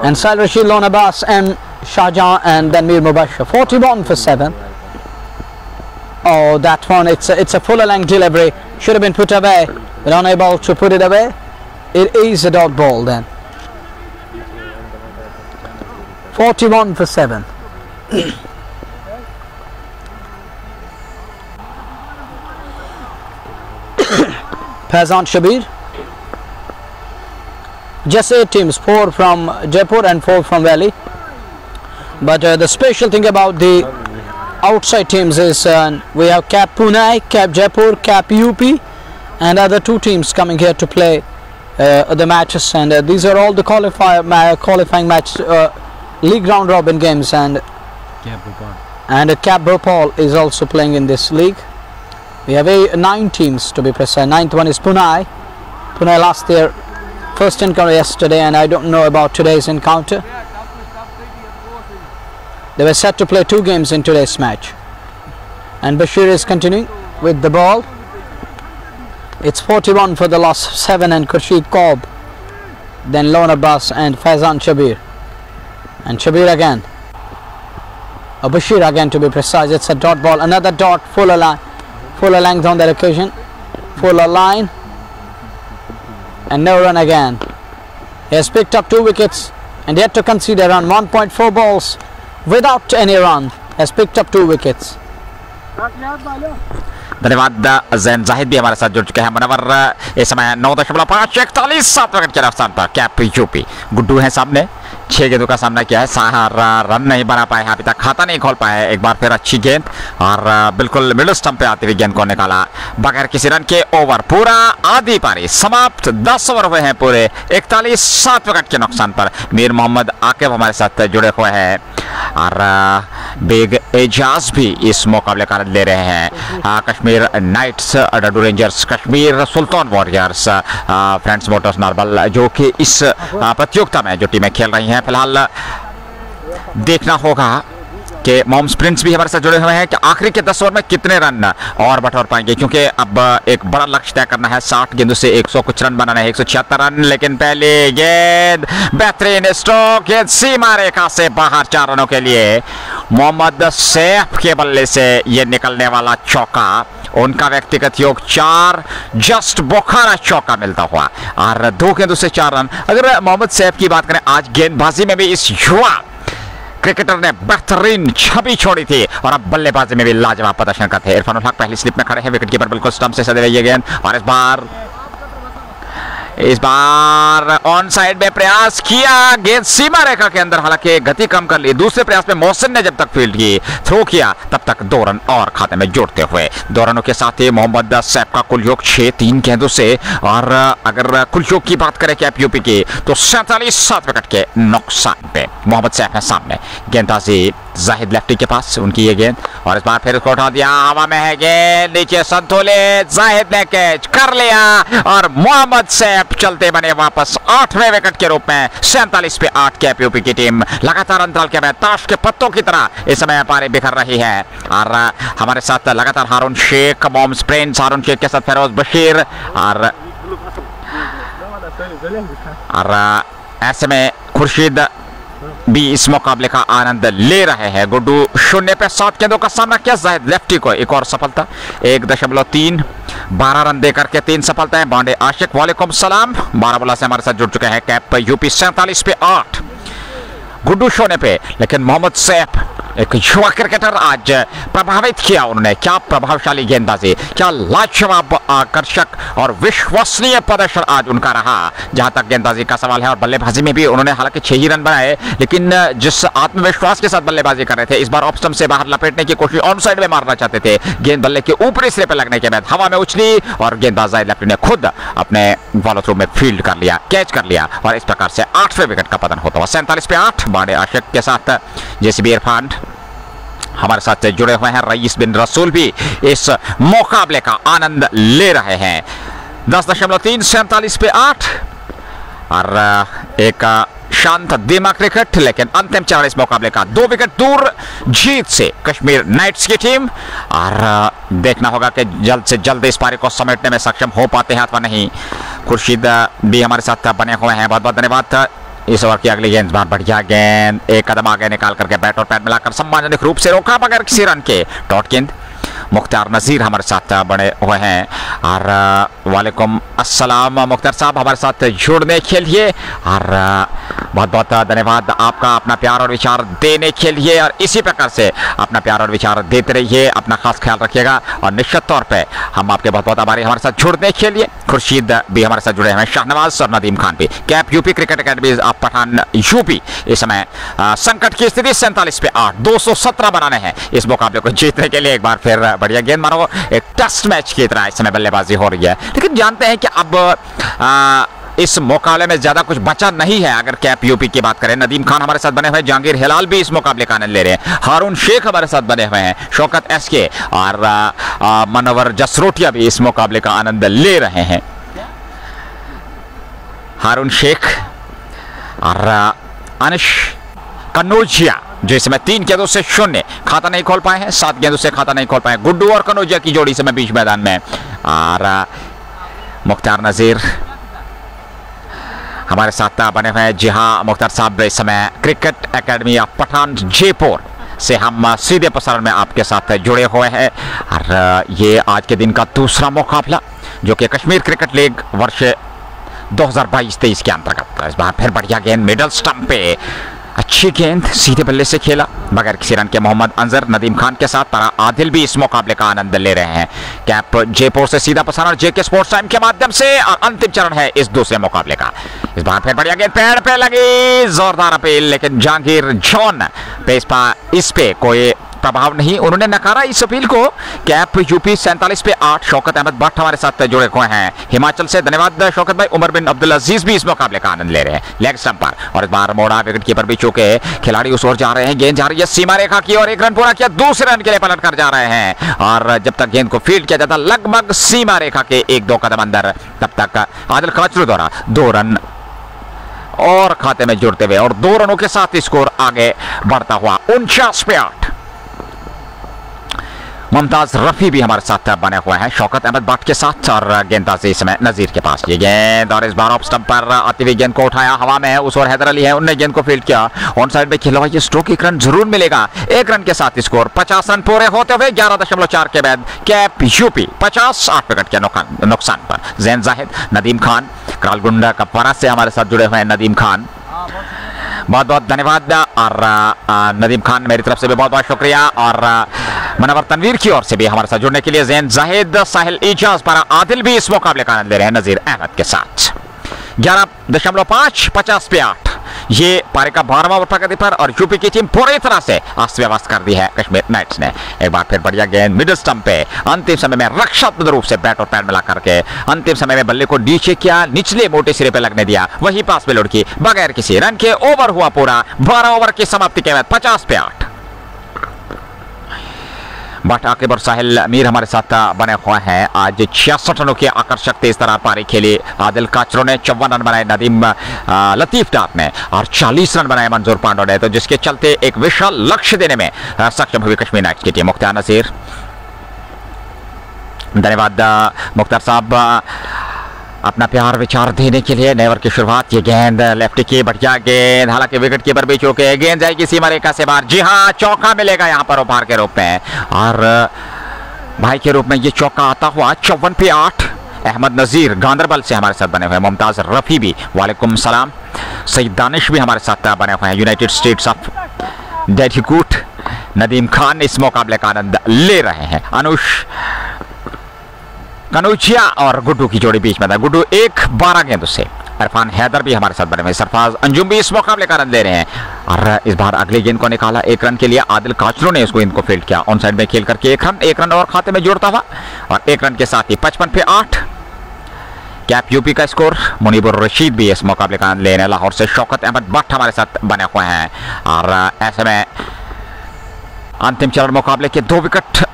And Said Rashid Lon Abbas and Shahjahan and then Mir Mubashir. 41 for 7. Oh, that one, it's a, it's a fuller length delivery. Should have been put away, but unable to put it away. It is a dot ball then. 41 for 7. Pazan Shabir. Just 8 teams, 4 from Jaipur and 4 from Valley. But uh, the special thing about the outside teams is uh, we have Cap Pune, Cap Jaipur, Cap UP and other two teams coming here to play uh, the matches and uh, these are all the qualifier ma- qualifying match uh, league round robin games and and uh, Cap Bhopal is also playing in this league. We have a, nine teams to be precise. Ninth one is Pune. Pune last year first encounter yesterday and I don't know about today's encounter. They were set to play two games in today's match. And Bashir is continuing with the ball. It's 41 for the loss, 7 and Khurshid Kob. Then Lon Abbas and Faizan Shabir. And Shabir again. Uh, Bashir again to be precise. It's a dot ball. Another dot, fuller line. Fuller length on that occasion. Fuller line And no run again. He has picked up two wickets and yet to concede a run. 1.4 balls without any run has picked up two wickets. धन्यवाद जैन जाहिद भी हमारे साथ जुड़ चुके हैं मनवर इस समय नौ दशमलव पाँच इकतालीस सात विकेट के रफ्तार पर कैप यूपी गुड्डू है सामने छह गेंदों का सामना किया है। सहारा रन नहीं बना पाए अभी तक खाता नहीं खोल पाए एक बार फिर अच्छी गेंद और बिल्कुल मिडिल स्टम्प पे आते हुए गेंद को निकाला। बगैर किसी रन के ओवर। पूरा आधी पारी समाप्त। दस ओवर हुए हैं पूरे। इकतालीस सात विकेट के नुकसान पर। मीर मोहम्मद आकेब हमारे साथ जुड़े हुए हैं। और बेग एजाज भी इस मुकाबले का आनंद ले रहे हैं। Kashmir nights डडू rangers Kashmir Sultan warriors friends motors Narbal जो कि इस प्रतियोगिता में जो टीमें खेल रही हैं। फ़िलहाल देखना होगा कि मॉम स्प्रिंट्स भी हमारे साथ जुड़े हुए हैं कि आखिरी के दस ओवर में कितने रन और बटोर पाएँगे? क्योंकि अब एक बड़ा लक्ष्य तय करना है, साठ गेंदों से 100 कुछ रन बनाना है, एक सौ छिहत्तर रन, लेकिन पहले गेंद, बेहतरीन स्ट्रोक गेंद सीमा रेखा से बाहर चार रनों के लिए। मोहम्मद सैफ के बल्ले से ये निकलने वाला चौका, उनका व्यक्तिगत योग चार, जस्ट बोखारा चौका मिलता हुआ। और दो गेंदों से चार रन। अगर मोहम्मद सैफ की बात करें, आज गेंदबाजी में भी इस युवा क्रिकेटर ने बेहतरीन छवि छोड़ी थी और अब बल्लेबाजी में भी लाजवाब प्रदर्शन करते हैं इरफान हक पहली स्लिप में खड़े हैं विकेट कीपर बिल्कुल स्टंप से सदे रही गेंद और इस बार इस बार ऑन साइड में प्रयास किया, गेंद सीमा रेखा के अंदर, हालाँकि गति कम कर ली। दूसरे प्रयास में मोहसिन ने जब तक फ़ील्ड की थ्रो किया, तब तक दो रन और खाते में जोड़ते हुए। दो रनों के साथ ही मोहम्मद सैफ का कुल योग छह तीन गेंदों से। और अगर कुल योग की बात करें कैप यूपी की तो सैंतालीस सात विकेट के नुकसान पे मोहम्मद सैफ है सामने गेंदबाजी जाहिद लेफ्टी के पास, उनकी ये गेंद। और इस बार फिर उसको उठा दिया, हवा में है गेंद, नीचे संतुलित जाहिद ने कैच कर लिया। और मोहम्मद सैफ चलते बने वापस आठवें विकेट के रूप में सैंतालीस पे आठ कैप यूपी की टीम लगातार अंतराल के में ताश के पत्तों की तरह इस समय पारी बिखर रही है। और हमारे साथ लगातार हारून शेख, मोम प्रिंस हारून शेख के साथ फेरोज बशीर। और और ऐसे में खुर्शीद भी इस मुकाबले का आनंद ले रहे हैं। गुड्डू शून्य पे सात गेंदों का सामना किया। जाए लेफ्टी को एक और सफलता। एक दशमलव तीन, बारह रन देकर के तीन सफलताएँ। बांडे आशिक, वालेकुम सलाम। बारामूला से हमारे साथ जुड़ चुके हैं कैप यूपी सैंतालीस पे आठ। गुड्डू शोने पे, लेकिन मोहम्मद सैफ एक युवा क्रिकेटर आज प्रभावित किया उन्होंने। क्या प्रभावशाली गेंदबाजी क्या लाजवाब आकर्षक और विश्वसनीय प्रदर्शन आज उनका रहा। जहाँ तक गेंदबाजी का सवाल है और बल्लेबाजी में भी उन्होंने हालाँकि छह ही रन बनाए, लेकिन जिस आत्मविश्वास के साथ बल्लेबाजी कर रहे थे, इस बार ऑप्शन से बाहर लपेटने की कोशिश ऑन साइड में मारना चाहते थे। गेंद बल्ले के ऊपरी सिरे पर लगने के बाद हवा में उछली और गेंदबाज लकड़ी ने खुद अपने फॉलो थ्रू में फ़ील्ड कर लिया, कैच कर लिया और इस प्रकार से आठवें विकेट का पतन होता हुआ सैंतालीस पे आठ, बाड़े आशिक के साथ जेसीबी इरफान हमारे साथ जुड़े हुए हैं रईस बिन रसूल भी इस मुकाबले का आनंद ले रहे हैं। दस दशमलव तीन सैंतालीस पे आठ और एक शांत दिमाग क्रिकेट, लेकिन अंतिम चरण इस मुकाबले का दो विकेट दूर जीत से कश्मीर नाइट्स की टीम। और देखना होगा कि जल्द से जल्द इस पारी को समेटने में सक्षम हो पाते हैं अथवा नहीं। खुर्शीद भी हमारे साथ बने हुए हैं। बहुत बहुत धन्यवाद इस ओवर की अगली गेंद बढ़िया गेंद एक कदम आगे निकाल करके बैट और पैट मिलाकर सम्मानजनक रूप से रोका बगैर किसी रन के। डॉट गेंद। मुख्तार नज़ीर हमारे साथ बने हुए हैं। और वालेकुम अस्सलाम मुख्तार साहब हमारे साथ जुड़ने के लिए। और बहुत बहुत धन्यवाद आपका अपना प्यार और विचार देने के लिए। और इसी प्रकार से अपना प्यार और विचार देते रहिए, अपना खास ख्याल रखिएगा। और निश्चित तौर पर हम आपके बहुत बहुत आभारी हमारे साथ जुड़ने के लिए। खुर्शीद भी हमारे साथ जुड़े हैं, शाहनवाज और नदीम खान भी। Cap UP cricket academy of Pathan UP. इस समय संकट की स्थिति सैंतालीस पे आठ, दो सौ सत्रह बनाने हैं। इस मुकाबले को जीतने के लिए एक बार फिर बढ़िया गेंद मारो। एक टेस्ट मैच की तरह इस समय बल्लेबाजी हो रही है। लेकिन जानते हैं कि अब आ, इस मुकाबले में ज़्यादा कुछ बचा नहीं है। अगर कैप यूपी की बात करें नदीम खान हमारे साथ बने हुए जहांगीर हिलाल भी इस मुकाबले का आनंद ले रहे हैं। हारून शेख हमारे साथ बने हुए हैं शौकत एस के और मनोवर जसरोटिया भी इस मुकाबले का आनंद ले रहे हैं। हारून शेख और अनिश कन्नौजिया जो इस समय तीन गेंदों से शून्य। खाता नहीं खोल पाए हैं, सात गेंदों से खाता नहीं खोल पाए गुड्डू और कनौजिया की जोड़ी समय बीच मैदान में और मुख्तार नजीर, हमारे साथ बने हुए जी हाँ मुख्तार साहब, इस समय cricket academy of Pathan, Jaipur से हम सीधे प्रसारण में आपके साथ जुड़े हुए हैं। और ये आज के दिन का दूसरा मुकाबला, जो कि कश्मीर क्रिकेट लीग वर्ष 2022-23 के अंतर्गत इस बार फिर बढ़िया गेंद, मिडल स्टंप पे अच्छी गेंद सीधे बल्ले से खेला। बगैर किसी रन के मोहम्मद अंजर, नदीम खान के साथ तारा आदिल भी इस मुकाबले का आनंद ले रहे हैं। कैप जयपुर से सीधा प्रसारण जेके स्पोर्ट्स टाइम के माध्यम से और अंतिम चरण है इस दूसरे मुकाबले का। इस बार फिर बढ़िया गेंद, पेड़ पे लगी, जोरदार अपील, लेकिन जहांगीर जॉन पे, इस पे कोई प्रभाव नहीं। उन्होंने नकारा इस अपील को। कैप यूपी सैंतालीस पे आठ, शौकत अहमद भट्ट हमारे साथ जुड़े हुए हैं। हिमाचल से धन्यवाद, शौकत भाई। उमर बिन अब्दुल अज़ीज़ भी इस मुकाबले का आनंद ले रहे हैं। लेग स्टंप पर। और इस बार मोड़ा विकेट कीपर भी चुके। खिलाड़ी उस ओर जा रहे हैं। गेंद जा रही है। सीमा रेखा की और एक रन पूरा किया। दूसरे रन के लिए पलट कर जा रहे हैं। और जब तक गेंद को फ़ील्ड किया जाता, लगभग सीमा रेखा के एक दो कदम अंदर, तब तक आदिल काचरू द्वारा दो रन और खाते में जुड़ते हुए और दो रनों के साथ स्कोर आगे बढ़ता हुआ उनचास पे आठ। मुमताज़ रफी भी हमारे साथ बने हुए हैं। शौकत अहमद भट्ट के साथ और गेंदबाजी समय नजीर के पास। ये गेंद और इस बार ऑफ़ स्टंप पर आती हुई गेंद को उठाया हवा में। उस और हैदर अली है, उनने गेंद को फ़ील्ड किया। ऑन साइड में खेला ये स्ट्रोक एक रन ज़रूर मिलेगा। एक रन के साथ स्कोर पचास रन पूरे होते हुए ग्यारह दशमलव चार के बाद कैप यूपी पचास आठ विकेट के नुकसान पर। जैन जाहिद, नदीम खान कालगुंडा का परा से हमारे साथ जुड़े हुए हैं नदीम खान। बहुत बहुत धन्यवाद और नदीम खान मेरी तरफ़ से भी बहुत बहुत शुक्रिया और मनवर तनवीर की ओर से भी हमारे साथ जुड़ने के लिए जैन जाहिद, साहिल इजाज पर आदिल भी इस मुकाबले का आनंद ले रहे हैं नजीर अहमद के साथ। ग्यारह दशमलव पाँच, पचास पे आठ। ये पारी का बारहवा ओवर प्रगति पर और यूपी की टीम पूरी तरह से अस्त व्यवस्थ कर दी है। कश्मीर नाइट्स ने एक बार फिर बढ़िया गेंद मिडिल स्टंप पे अंतिम समय में रक्षात्मक रूप से बैट और पैर मिला करके अंतिम समय में बल्ले को नीचे किया, निचले मोटे सिरे पे लगने दिया, वही पास पे लुढ़की, बगैर किसी रन के ओवर हुआ पूरा। बारह ओवर की समाप्ति के बाद पचास पे आठ। बट आकिब और साहिल अमीर हमारे साथ बने हुए हैं। आज छियासठ रनों की आकर्षक तेज तरह पारी खेली। आदिल काचरों ने चौवन रन बनाए नदीम लतीफ डाक ने, और 40 रन बनाए मंजूर पांडो ने। तो जिसके चलते एक विशाल लक्ष्य देने में सक्षम हुई कश्मीर नाइट्स की टीम। मुख्तार नसीर। धन्यवाद मुख्तार साहब। अपना प्यार विचार देने के लिए नेवर की शुरुआत, ये गेंद लेफ़्ट की, बढ़िया गेंद, हालाँकि विकेट कीपर भी चौके, गेंद जाएगी सीमा रेखा से बाहर। जी हाँ चौका मिलेगा यहाँ पर उपहार के रूप में। और, भाई के रूप में ये चौका आता हुआ, चौवन पे आठ। अहमद नज़ीर गांधरबल से हमारे साथ बने हुए मुमताज़ रफ़ी भी, वालेकुम सलाम। सईद दानिश भी हमारे साथ बने हुए हैं। यूनाइटेड स्टेट्स ऑफ़ डेटिकूट नदीम खान इस मुकाबले का आनंद ले रहे हैं। अनुष कनौजिया और गुड्डू की जोड़ी बीच में था। गुड्डू एक बारह गेंदों से इरफान हैदर भी हमारे साथ बने हुए। सरफराज अंजुम भी इस मुकाबले का रन ले रहे हैं। और इस बार अगले गेंद को निकाला। एक रन के लिए आदिल काचरू ने इसको इनको फ़ील्ड किया। ऑन साइड में खेल करके एक रन एक रन और खाते में जोड़ता हुआ। और एक रन के साथ ही पचपन पे आठ। कैप यूपी का स्कोर। मुनीबुर रशीद भी इस मुकाबले का ले रहे लाहौर से शौकत अहमद भट्ट हमारे साथ बने हुए हैं। और ऐसे में अंतिम चरण मुकाबले के दो विकेट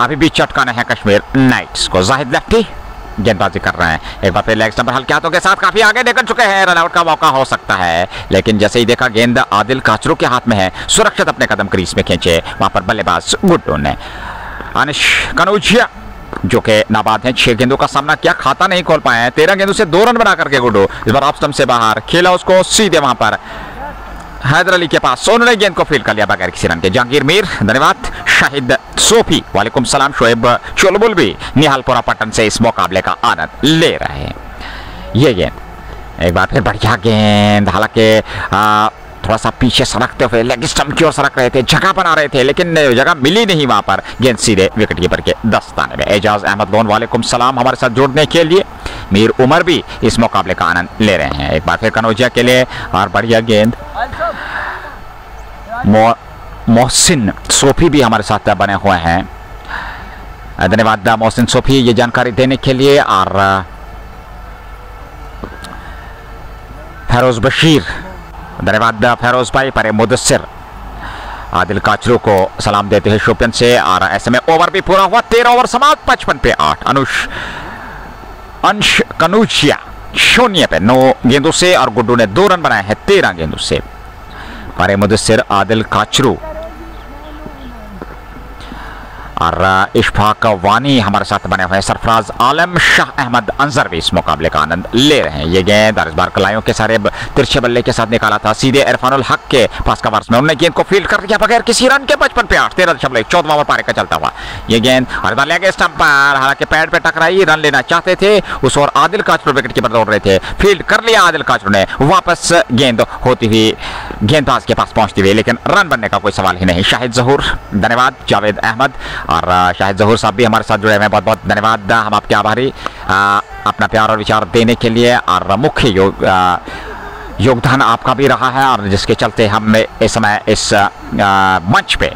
अभी भी चटकाने हैं कश्मीर नाइट्स को। जाहिद लेफ्टी गेंदबाजी कर रहे हैं। एक बार फिर लेग स्टंपर हल्के हाथों के साथ काफ़ी आगे निकल चुके हैं। रनआउट का मौका हो सकता है। लेकिन जैसे ही देखा गेंद आदिल काचरू के हाथ में है, सुरक्षित अपने कदम क्रीज में खींचे। वहाँ पर बल्लेबाज गुड्डू ने। अनिश कनौजिया, जो कि नाबाद हैं, छह गेंदों का सामना किया, खाता नहीं खोल पाए हैं। तेरह गेंदों से दो रन बना करके गुड्डू। इस बार ऑफ़ स्टंप से बाहर। खेला उसको सीधे वहाँ पर। हैदर अली के पास सोनू ने गेंद को फ़ील्ड कर लिया बगैर किसी रन के। जहांगीर मीर, धन्यवाद। शाहिद सोफी, वालेकुम सलाम। शोएब चुलबुल भी निहालपुरा पट्टन से इस मुकाबले का आनंद ले रहे हैं। ये गेंद। एक बार फिर बढ़िया गेंद। हालाँकि थोड़ा सा पीछे सरकते हुए लेग स्टम्प की ओर सरक रहे थे, जगह बना रहे थे, लेकिन जगह मिली नहीं वहाँ पर। गेंद सीधे विकेट कीपर के दस्ताने में। एजाज अहमद लोन, वालेकुम सलाम। हमारे साथ जुड़ने के लिए मीर उमर भी इस मुकाबले का आनंद ले रहे हैं। एक बार फिर कनौजिया के लिए और बढ़िया गेंद। मोहसिन सोफी भी हमारे साथ बने हुए हैं। धन्यवाद मोहसिन सोफी ये जानकारी देने के लिए। और, फैरोज बशीर, धन्यवाद फैरोज भाई, परे मुदस्सिर। आदिल काचरू को सलाम देते हैं शोपियन से। और ऐसे में ओवर भी पूरा हुआ। तेरह ओवर समाप्त, पचपन पे आठ। अनुष अंश कनुचिया शून्य पे नौ गेंदों से और गुड्डू ने दो रन बनाए हैं तेरह गेंदों से परे मुदसर आदिल काचरू और इशफाक वानी हमारे साथ बने हुए हैं। सरफराज आलम शाह अहमद अंजर भी इस मुकाबले का आनंद ले रहे हैं। ये गेंद और इस बार कलाइयों के सारे तिरछे बल्ले के साथ निकाला था। सीधे इरफानुल हक के पास का वर्ष में उन्होंने गेंद को फ़ील्ड कर दिया बगैर किसी रन के। पचपन पे आठ, तेरह दशमलव चौदह ओवर पारे का चलता हुआ। ये गेंद और बार लेगे स्टंप पर हालाँकि पैड पे टकराई, रन लेना चाहते थे। उस ओर आदिल काचरू विकेट कीपर दौड़ रहे थे। फ़ील्ड कर लिया आदिल काचरू ने। वापस गेंद होती हुई गेंदबाज के पास पहुँचते हुए लेकिन रन बनने का कोई सवाल ही नहीं। शाहिद जहूर, धन्यवाद, जावेद अहमद। और शाहिद जहूर साहब भी हमारे साथ जुड़े हुए बहुत बहुत धन्यवाद। हम आपके आभारी अपना प्यार और विचार देने के लिए। और, मुख्य योग योगदान आपका भी रहा है और जिसके चलते हम इस समय इस मंच पे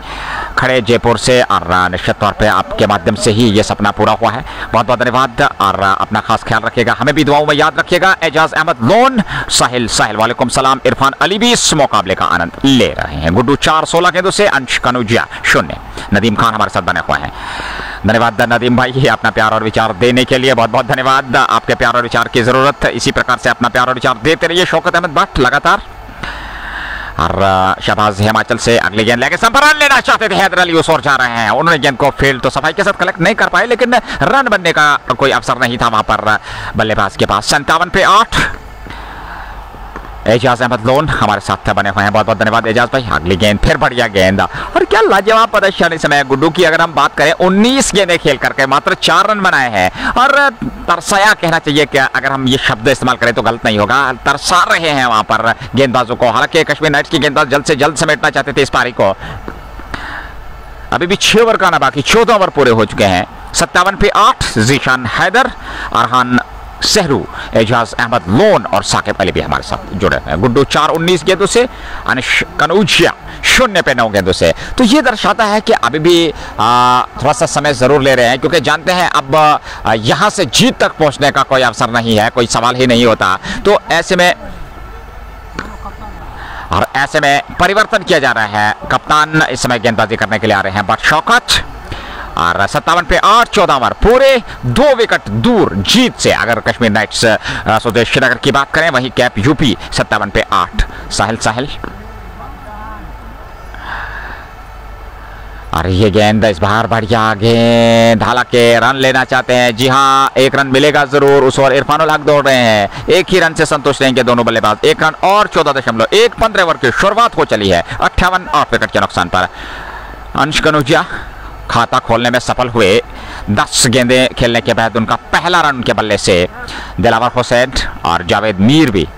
खड़े जयपुर से और निश्चित तौर पे आपके माध्यम से ही ये सपना पूरा हुआ है। बहुत बहुत धन्यवाद और अपना खास ख्याल रखिएगा। हमें भी दुआओं में याद रखिएगा। एजाज अहमद लोन, साहिल साहिल वालेकुम सलाम। इरफान अली भी इस मुकाबले का आनंद ले रहे हैं। गुड्डू चार सोलह गेंदों से अंश कनुजिया शून्य। नदीम खान हमारे साथ बने हुए हैं। धन्यवाद नदीम भाई, अपना प्यार और विचार देने के लिए बहुत बहुत धन्यवाद। आपके प्यार और विचार की ज़रूरत, इसी प्रकार से अपना प्यार और विचार देते रहिए। शौकत अहमद भट्ट, लगातार। और शहबाज हिमाचल से अगली गेंद लेके संपरान लेना चाहते थे, हैदर अली उस ओर जा रहे हैं। उन्होंने गेंद को फ़ील्ड तो सफ़ाई के साथ कलेक्ट नहीं कर पाए, लेकिन रन बनने का कोई अवसर नहीं था वहाँ पर, बल्लेबाज के पास। संतावन पे आठ। एजाज अहमद लोन हमारे साथ बने हुए हैं बहुत बहुत धन्यवाद एजाज भाई अगली गेंद फिर बढ़िया गेंद और क्या लाजवाब प्रदर्शन इस समय गुड्डू की अगर हम बात करें 19 गेंदें खेल करके मात्र चार रन बनाए हैं और तरसाया कहना चाहिए कि अगर हम ये शब्द इस्तेमाल करें तो गलत नहीं होगा तरसा रहे हैं वहाँ पर गेंदबाजों को हालाँकि कश्मीर नाइट्स की गेंदबाज जल्द से जल्द समेटना चाहते थे इस पारी को अभी भी छह ओवर का ना बाकी चौदह ओवर पूरे हो चुके हैं सत्तावन पे आठ जीशान हैदर अरहान सहरू, एजाज अहमद लोन और साकिब अली भी हमारे साथ जुड़े हैं। गुड्डू चार उन्नीस गेंदों से कनौजिया शून्य पे नौ गेंदों से। तो ये दर्शाता है कि अभी भी थोड़ा सा समय ज़रूर ले रहे हैं, क्योंकि जानते हैं अब यहाँ से जीत तक पहुँचने का कोई अवसर नहीं है, कोई सवाल ही नहीं होता। तो ऐसे में, और ऐसे में परिवर्तन किया जा रहा है। कप्तान इस समय गेंदबाजी करने के लिए आ रहे हैं, बट शौकत। और सत्तावन पे आठ, चौदह ओवर। पूरे दो विकेट दूर जीत से अगर कश्मीर नाइट्स स्वदेश श्रीनगर की बात करें, वहीं कैप यूपी सत्तावन पे आठ। साहिल साहिल। और ये गेंद इस बार बढ़िया गेंद हालाँकि रन लेना चाहते हैं। जी हाँ एक रन मिलेगा ज़रूर। उस ओर इरफानुल हक दौड़ रहे हैं। एक ही रन से संतुष्ट रहेंगे दोनों बल्लेबाज। एक रन और चौदह दशमलव एक, पंद्रह ओवर की शुरुआत हो चली है। अट्ठावन आठ विकेट के नुकसान पर। अंश कनुजिया। खाता खोलने में सफल हुए। दस गेंदें खेलने के बाद उनका पहला रन उनके बल्ले से। दिलावर हुसैन और जावेद मीर भी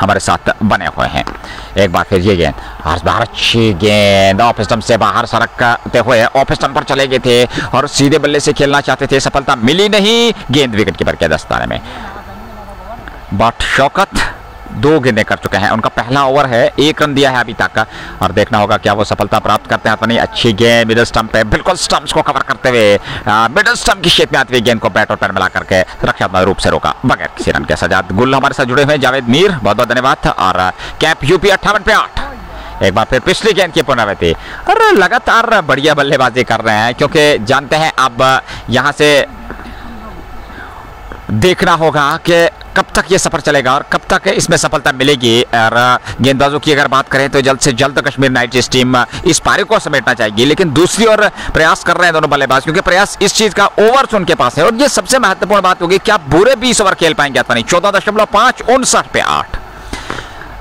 हमारे साथ बने हुए हैं। एक बार फिर ये गेंद। और बाहर अच्छी गेंद। ऑफ़ स्टंप से बाहर सरकते हुए ऑफ़ स्टंप पर चले गए थे और सीधे बल्ले से खेलना चाहते थे। सफलता मिली नहीं गेंद विकेट कीपर के दस्ताने में। बट शौकत दो गेंदें कर चुके हैं। उनका पहला ओवर है, एक रन दिया है अभी तक और देखना होगा क्या वो सफलता प्राप्त करते हैं। नहीं अच्छी गेंद मिडल स्टंप पे, बिल्कुल स्टंप्स को कवर करते हुए मिडल स्टंप की शेप में आती हुई गेंद को बैट और पैर मिला करके रक्षात्मक रूप से रोका। बगैर किसी रन के सजाद गुल हमारे साथ जुड़े हुए जावेद मीर, बहुत बहुत धन्यवाद और कैप यूपी अट्ठावन पे आठ। एक बार फिर पिछली गेंद की पुनरावृत्ति। और लगातार बढ़िया बल्लेबाजी कर रहे हैं, क्योंकि जानते हैं अब यहाँ से देखना होगा कि कब तक ये सफ़र चलेगा और कब तक इसमें सफलता मिलेगी? और गेंदबाजों की अगर बात करें तो जल्द से जल्द कश्मीर नाइट टीम इस पारी को समेटना चाहिए लेकिन दूसरी ओर प्रयास कर रहे हैं दोनों बल्लेबाज, क्योंकि प्रयास इस चीज़ का ओवर उनके पास है। और ये सबसे महत्वपूर्ण बात होगी, क्या बुरे बीस ओवर खेल पाएँगे अथवा नहीं? चौदह दशमलव पाँच उनसठ पे आठ।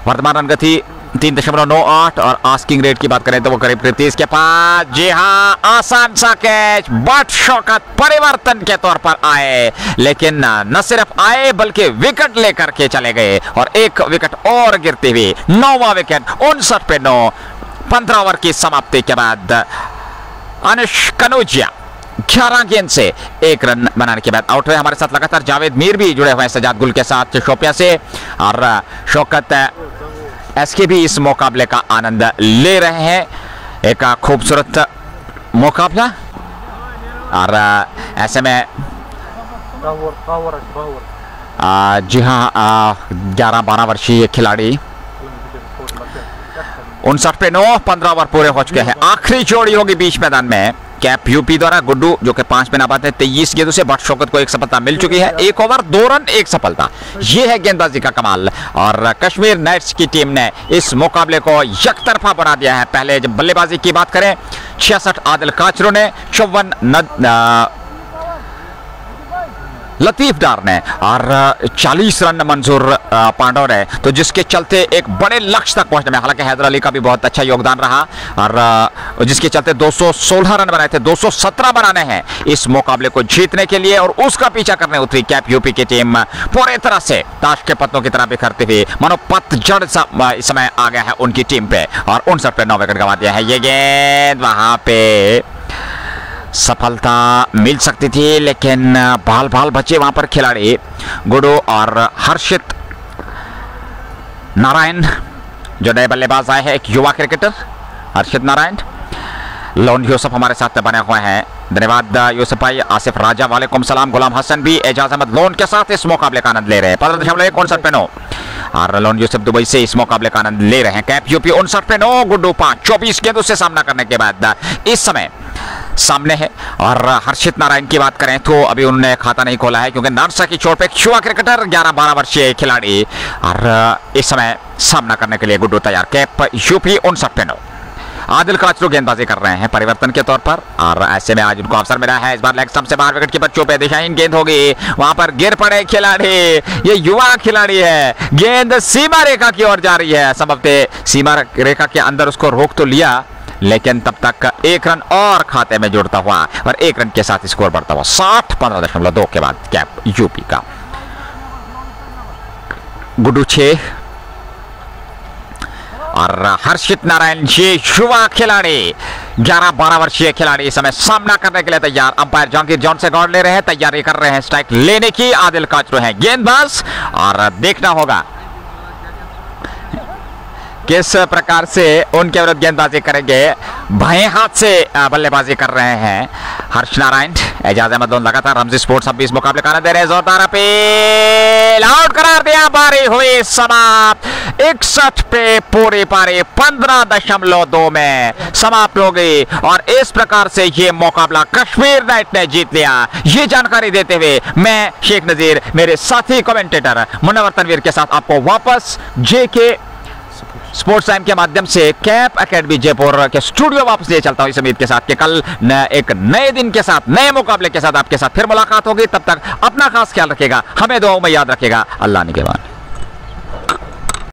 वर्तमान रन गति तीन दशमलव नौ आठ और आस्किंग रेट की बात करें तो वो करीब करीब तीस के पास। जी हाँ आसान सा कैच बट शौकत परिवर्तन के तौर पर आए। लेकिन न सिर्फ़ आए, बल्कि विकेट लेकर के चले गए और एक विकेट और गिरती हुई। नौवा विकेट उनसठ पे नौ। पंद्रह ओवर की समाप्ति के बाद अनुष कनौजिया ग्यारह गेंद से एक रन बनाने के बाद आउट हुए हमारे साथ लगातार जावेद मीर भी जुड़े हुए हैं सजाद गुल के साथ, शोपिया से। और शौकत एसके भी इस मुकाबले का आनंद ले रहे हैं। एक खूबसूरत मुकाबला। और ऐसे में जी हाँ ग्यारह बारह वर्षीय खिलाड़ी। उनसठ पे नौ, पंद्रह ओवर पूरे हो चुके हैं। आखिरी जोड़ी होगी बीच मैदान में। कैप यूपी द्वारा गुड्डू जो कि पाँच में नाबाद है तेईस गेंदों से बट शौकत को एक सफलता मिल चुकी है। एक ओवर दो रन एक सफलता। यह है गेंदबाजी का कमाल। और कश्मीर नाइट्स की टीम ने इस मुकाबले को यकतरफा बना दिया है। पहले जब बल्लेबाजी की बात करें छियासठ आदिल काचरों ने चौवन लतीफ डार ने और 40 रन मंजूर पांडव ने। तो जिसके चलते एक बड़े लक्ष्य तक पहुँचने में, हालाँकि हैदर अली का भी बहुत अच्छा योगदान रहा और जिसके चलते 216 रन बनाए थे 217 बनाने हैं इस मुकाबले को जीतने के लिए और उसका पीछा करने उतरी कैप यूपी की टीम पूरे तरह से। ताश के पत्तों की तरह बिखरती हुई मानो पतझड़ इस समय आ गया है उनकी टीम पे और उनसठ पे नौ विकेट गंवा दिया है। ये गेंद वहाँ पे। सफलता मिल सकती थी, लेकिन बाल बाल बचे वहाँ पर खिलाड़ी। गुडो और हर्षित नारायण, जो नए बल्लेबाज आए हैं, एक युवा क्रिकेटर हर्षित नारायण। लोन यूसुफ हमारे साथ बने हुए हैं। धन्यवाद यूसुफ भाई, आसिफ राजा, वालेकुम सलाम, गुलाम हसन भी एजाज अहमद लोन के साथ इस मुकाबले का आनंद ले रहे हैं। पंद्रह दशमलव एक, उनसठ पे नौ। और लोन यूसुफ दुबई से इस मुकाबले का आनंद ले रहे हैं। कैप यूपी उनसठ पे नौ, गुड्डू पाँच। चौबीस गेंदों से सामना करने के बाद इस समय सामने है। और हर्षित नारायण की बात करें तो अभी उन्होंने खाता नहीं खोला है, क्योंकि नारसा की चोट पे युवा क्रिकेटर 11-12 वर्षीय खिलाड़ी। और इस समय सामना करने के लिए गुड्डू तैयार। कैप यूपी उनसठ पे नौ। आदिल काचरू गेंदबाजी कर रहे हैं परिवर्तन के तौर पर। और ऐसे में आज उनको अवसर मिला है। इस बार लेग से बाहर विकेट की बच्चों पे दिशाहीन गेंद होगी। वहाँ पर गिर पड़े खिलाड़ी। ये युवा खिलाड़ी है। गेंद सीमा रेखा की ओर जा रही है। सबबते सीमा रेखा के अंदर उसको रोक तो लिया। लेकिन तब तक एक रन और खाते में जुड़ता हुआ और एक रन के साथ स्कोर बढ़ता हुआ साठ पंद्रह दशमलव दो के बाद कैप यूपी का। गुडू छह और हर्षित नारायण जी युवा खिलाड़ी 11-12 वर्षीय खिलाड़ी इस समय सामना करने के लिए तैयार। अंपायर जहांगीर जॉन से गौर ले रहे हैं, तैयारी कर रहे हैं, स्ट्राइक लेने की आदिल काचरू है गेंदबाज, और देखना होगा किस प्रकार से उनके विरुद्ध गेंदबाजी करेंगे? भय हाथ से बल्लेबाजी कर रहे हैं हर्ष नारायण। एजाज अहमद लगातार, रमजी स्पोर्ट्स अब इस मुकाबले का दे रहे हैं, जोरदार अपील। आउट करार दिया, बारी हुई समाप्त। इकसठ पे पूरी पारी, पंद्रह दशमलव दो में समाप्त हो गई। और इस प्रकार से ये मुकाबला कश्मीर नाइट ने जीत लिया। ये जानकारी देते हुए मैं, शेख नजीर, मेरे साथी कमेंटेटर मुनवर तनवीर के साथ आपको वापस जे के स्पोर्ट्स टाइम के माध्यम से कैप अकेडमी जयपुर के स्टूडियो वापस ले चलता हूँ इस उम्मीद के साथ कि कल न, एक नए दिन के साथ नए मुकाबले के साथ आपके साथ फिर मुलाकात होगी। तब तक अपना खास ख्याल रखेगा हमें दुआओं में याद रखेगा अल्लाह निगेबान।